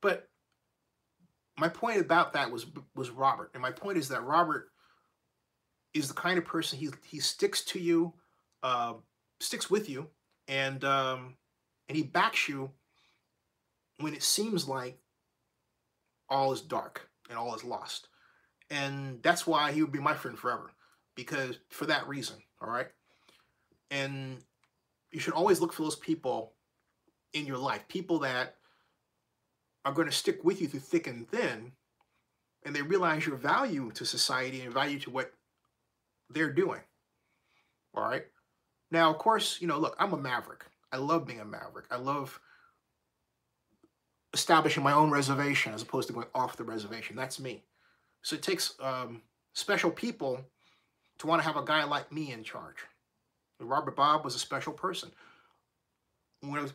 But my point about that was was Robert. And my point is that Robert is the kind of person he he sticks to you, uh, sticks with you, and um, and he backs you when it seems like all is dark and all is lost. And that's why he would be my friend forever. Because for that reason, all right? And you should always look for those people in your life, people that are going to stick with you through thick and thin, and they realize your value to society and value to what they're doing. All right. Now, of course, you know, look, I'm a maverick. I love being a maverick. I love establishing my own reservation as opposed to going off the reservation. That's me. So it takes um, special people to want to have a guy like me in charge. Robert Bobb was a special person. When I was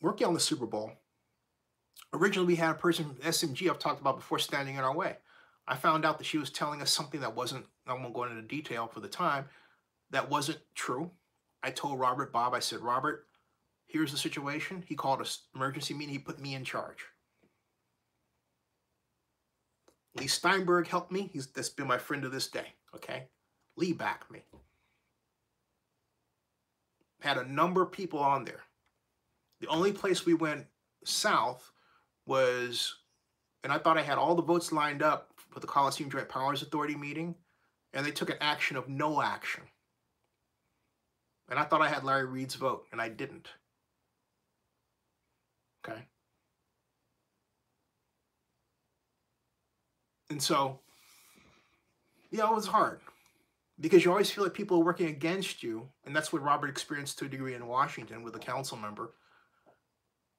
working on the Super Bowl, originally we had a person, from SMG, I've talked about before, standing in our way. I found out that she was telling us something that wasn't, I won't go into detail for the time, that wasn't true. I told Robert Bobb, I said, Robert, here's the situation. He called an emergency meeting. He put me in charge. Leigh Steinberg helped me. He's that's been my friend to this day. Okay, Leigh backed me had a number of people on there. The only place we went south was, and I thought I had all the votes lined up for the Coliseum Joint Powers Authority meeting, and they took an action of no action. And I thought I had Larry Reid's vote, and I didn't. Okay. And so, yeah, it was hard because you always feel like people are working against you. And that's what Robert experienced to a degree in Washington with a council member.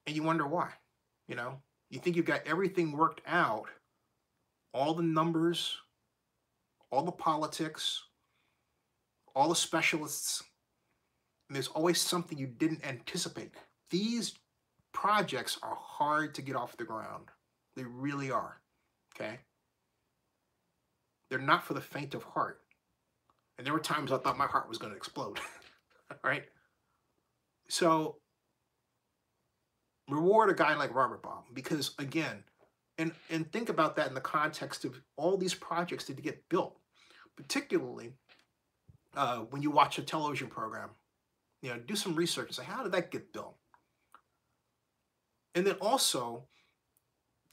And you wonder why. You know, you think you've got everything worked out, all the numbers, all the politics, all the specialists, and there's always something you didn't anticipate. These projects are hard to get off the ground. They really are. Okay? They're not for the faint of heart. And there were times I thought my heart was going to explode. right? So reward a guy like Robert Bobb because again, and and think about that in the context of all these projects that get built, particularly uh, when you watch a television program. You know, do some research and say, how did that get built? And then also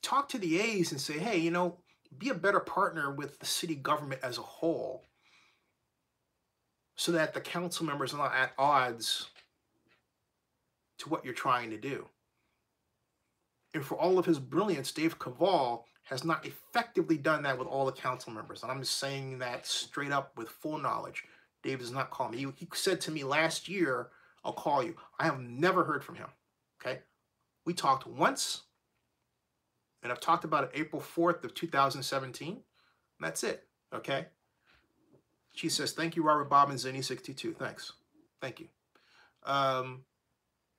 talk to the A's and say, hey, you know, be a better partner with the city government as a whole so that the council members are not at odds to what you're trying to do. And for all of his brilliance, Dave Kaval has not effectively done that with all the council members. And I'm saying that straight up with full knowledge. Dave does not call me. He, he said to me last year, I'll call you. I have never heard from him. Okay. We talked once, and I've talked about it April 4th of 2017. That's it, okay? She says, thank you, Robert Bobb and Zennie62. Thanks. Thank you. Um,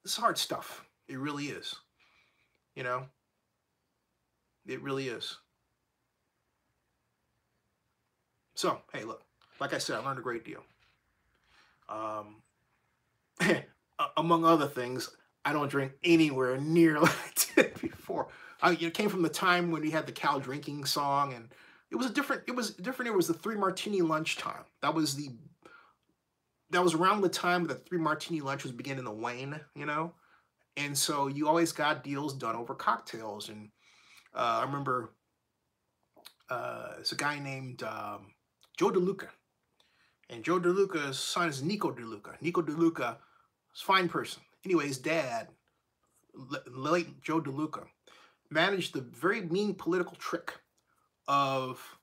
it's hard stuff. It really is. You know? It really is. So, hey, look, like I said, I learned a great deal. Um, among other things, I don't drink anywhere near like I did before. I, it came from the time when we had the cow drinking song, and it was a different. It was different. It was the three martini lunchtime. That was the. That was around the time that three martini lunch was beginning to wane, you know, and so you always got deals done over cocktails. And uh, I remember uh, it's a guy named um, Joe DeLuca, and Joe DeLuca's son is Nico DeLuca. Nico DeLuca is a fine person. Anyway, his dad, late Joe DeLuca, managed the very mean political trick of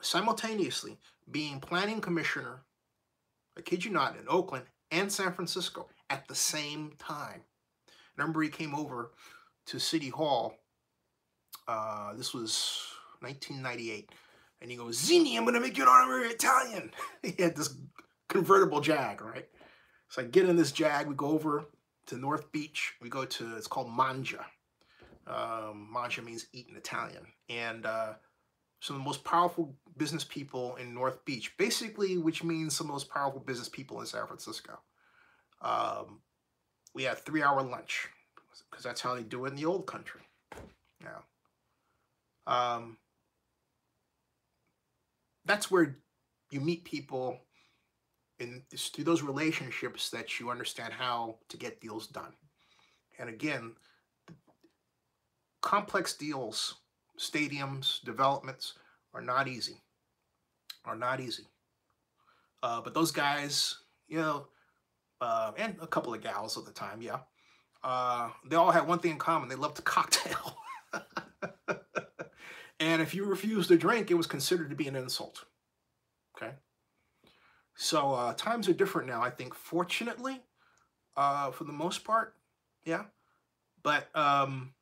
simultaneously being planning commissioner, I kid you not, in Oakland and San Francisco at the same time. Remember, he came over to City Hall. Uh, this was 1998. And he goes, Zennie, I'm going to make you an honorary Italian. he had this convertible Jag, right? So I get in this Jag. We go over to North Beach. We go to, it's called Mangia. Um, means eat in Italian. And uh, some of the most powerful business people in North Beach, basically, which means some of the most powerful business people in San Francisco. Um, we had three hour lunch because that's how they do it in the old country. Yeah. Um, that's where you meet people in through those relationships that you understand how to get deals done. And again, complex deals, stadiums, developments are not easy. Are not easy. Uh, but those guys, you know, uh, and a couple of gals at the time, yeah, uh, they all had one thing in common: they loved to cocktail. and if you refused to drink, it was considered to be an insult. Okay. So uh, times are different now, I think, fortunately, uh, for the most part. Yeah. But um,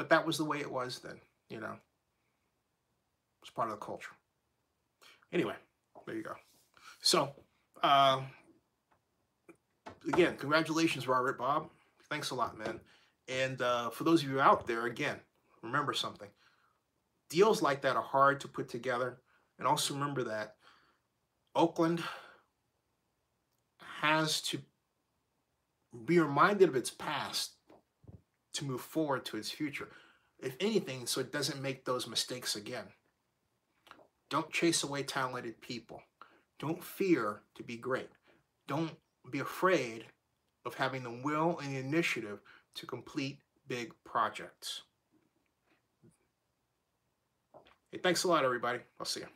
but that was the way it was then, you know. It's part of the culture. Anyway, there you go. So, uh, again, congratulations, Robert Bobb. Thanks a lot, man. And uh, for those of you out there, again, remember something. Deals like that are hard to put together. And also remember that Oakland has to be reminded of its past to move forward to its future. If anything, so it doesn't make those mistakes again. Don't chase away talented people. Don't fear to be great. Don't be afraid of having the will and the initiative to complete big projects. Hey, thanks a lot, everybody. I'll see you.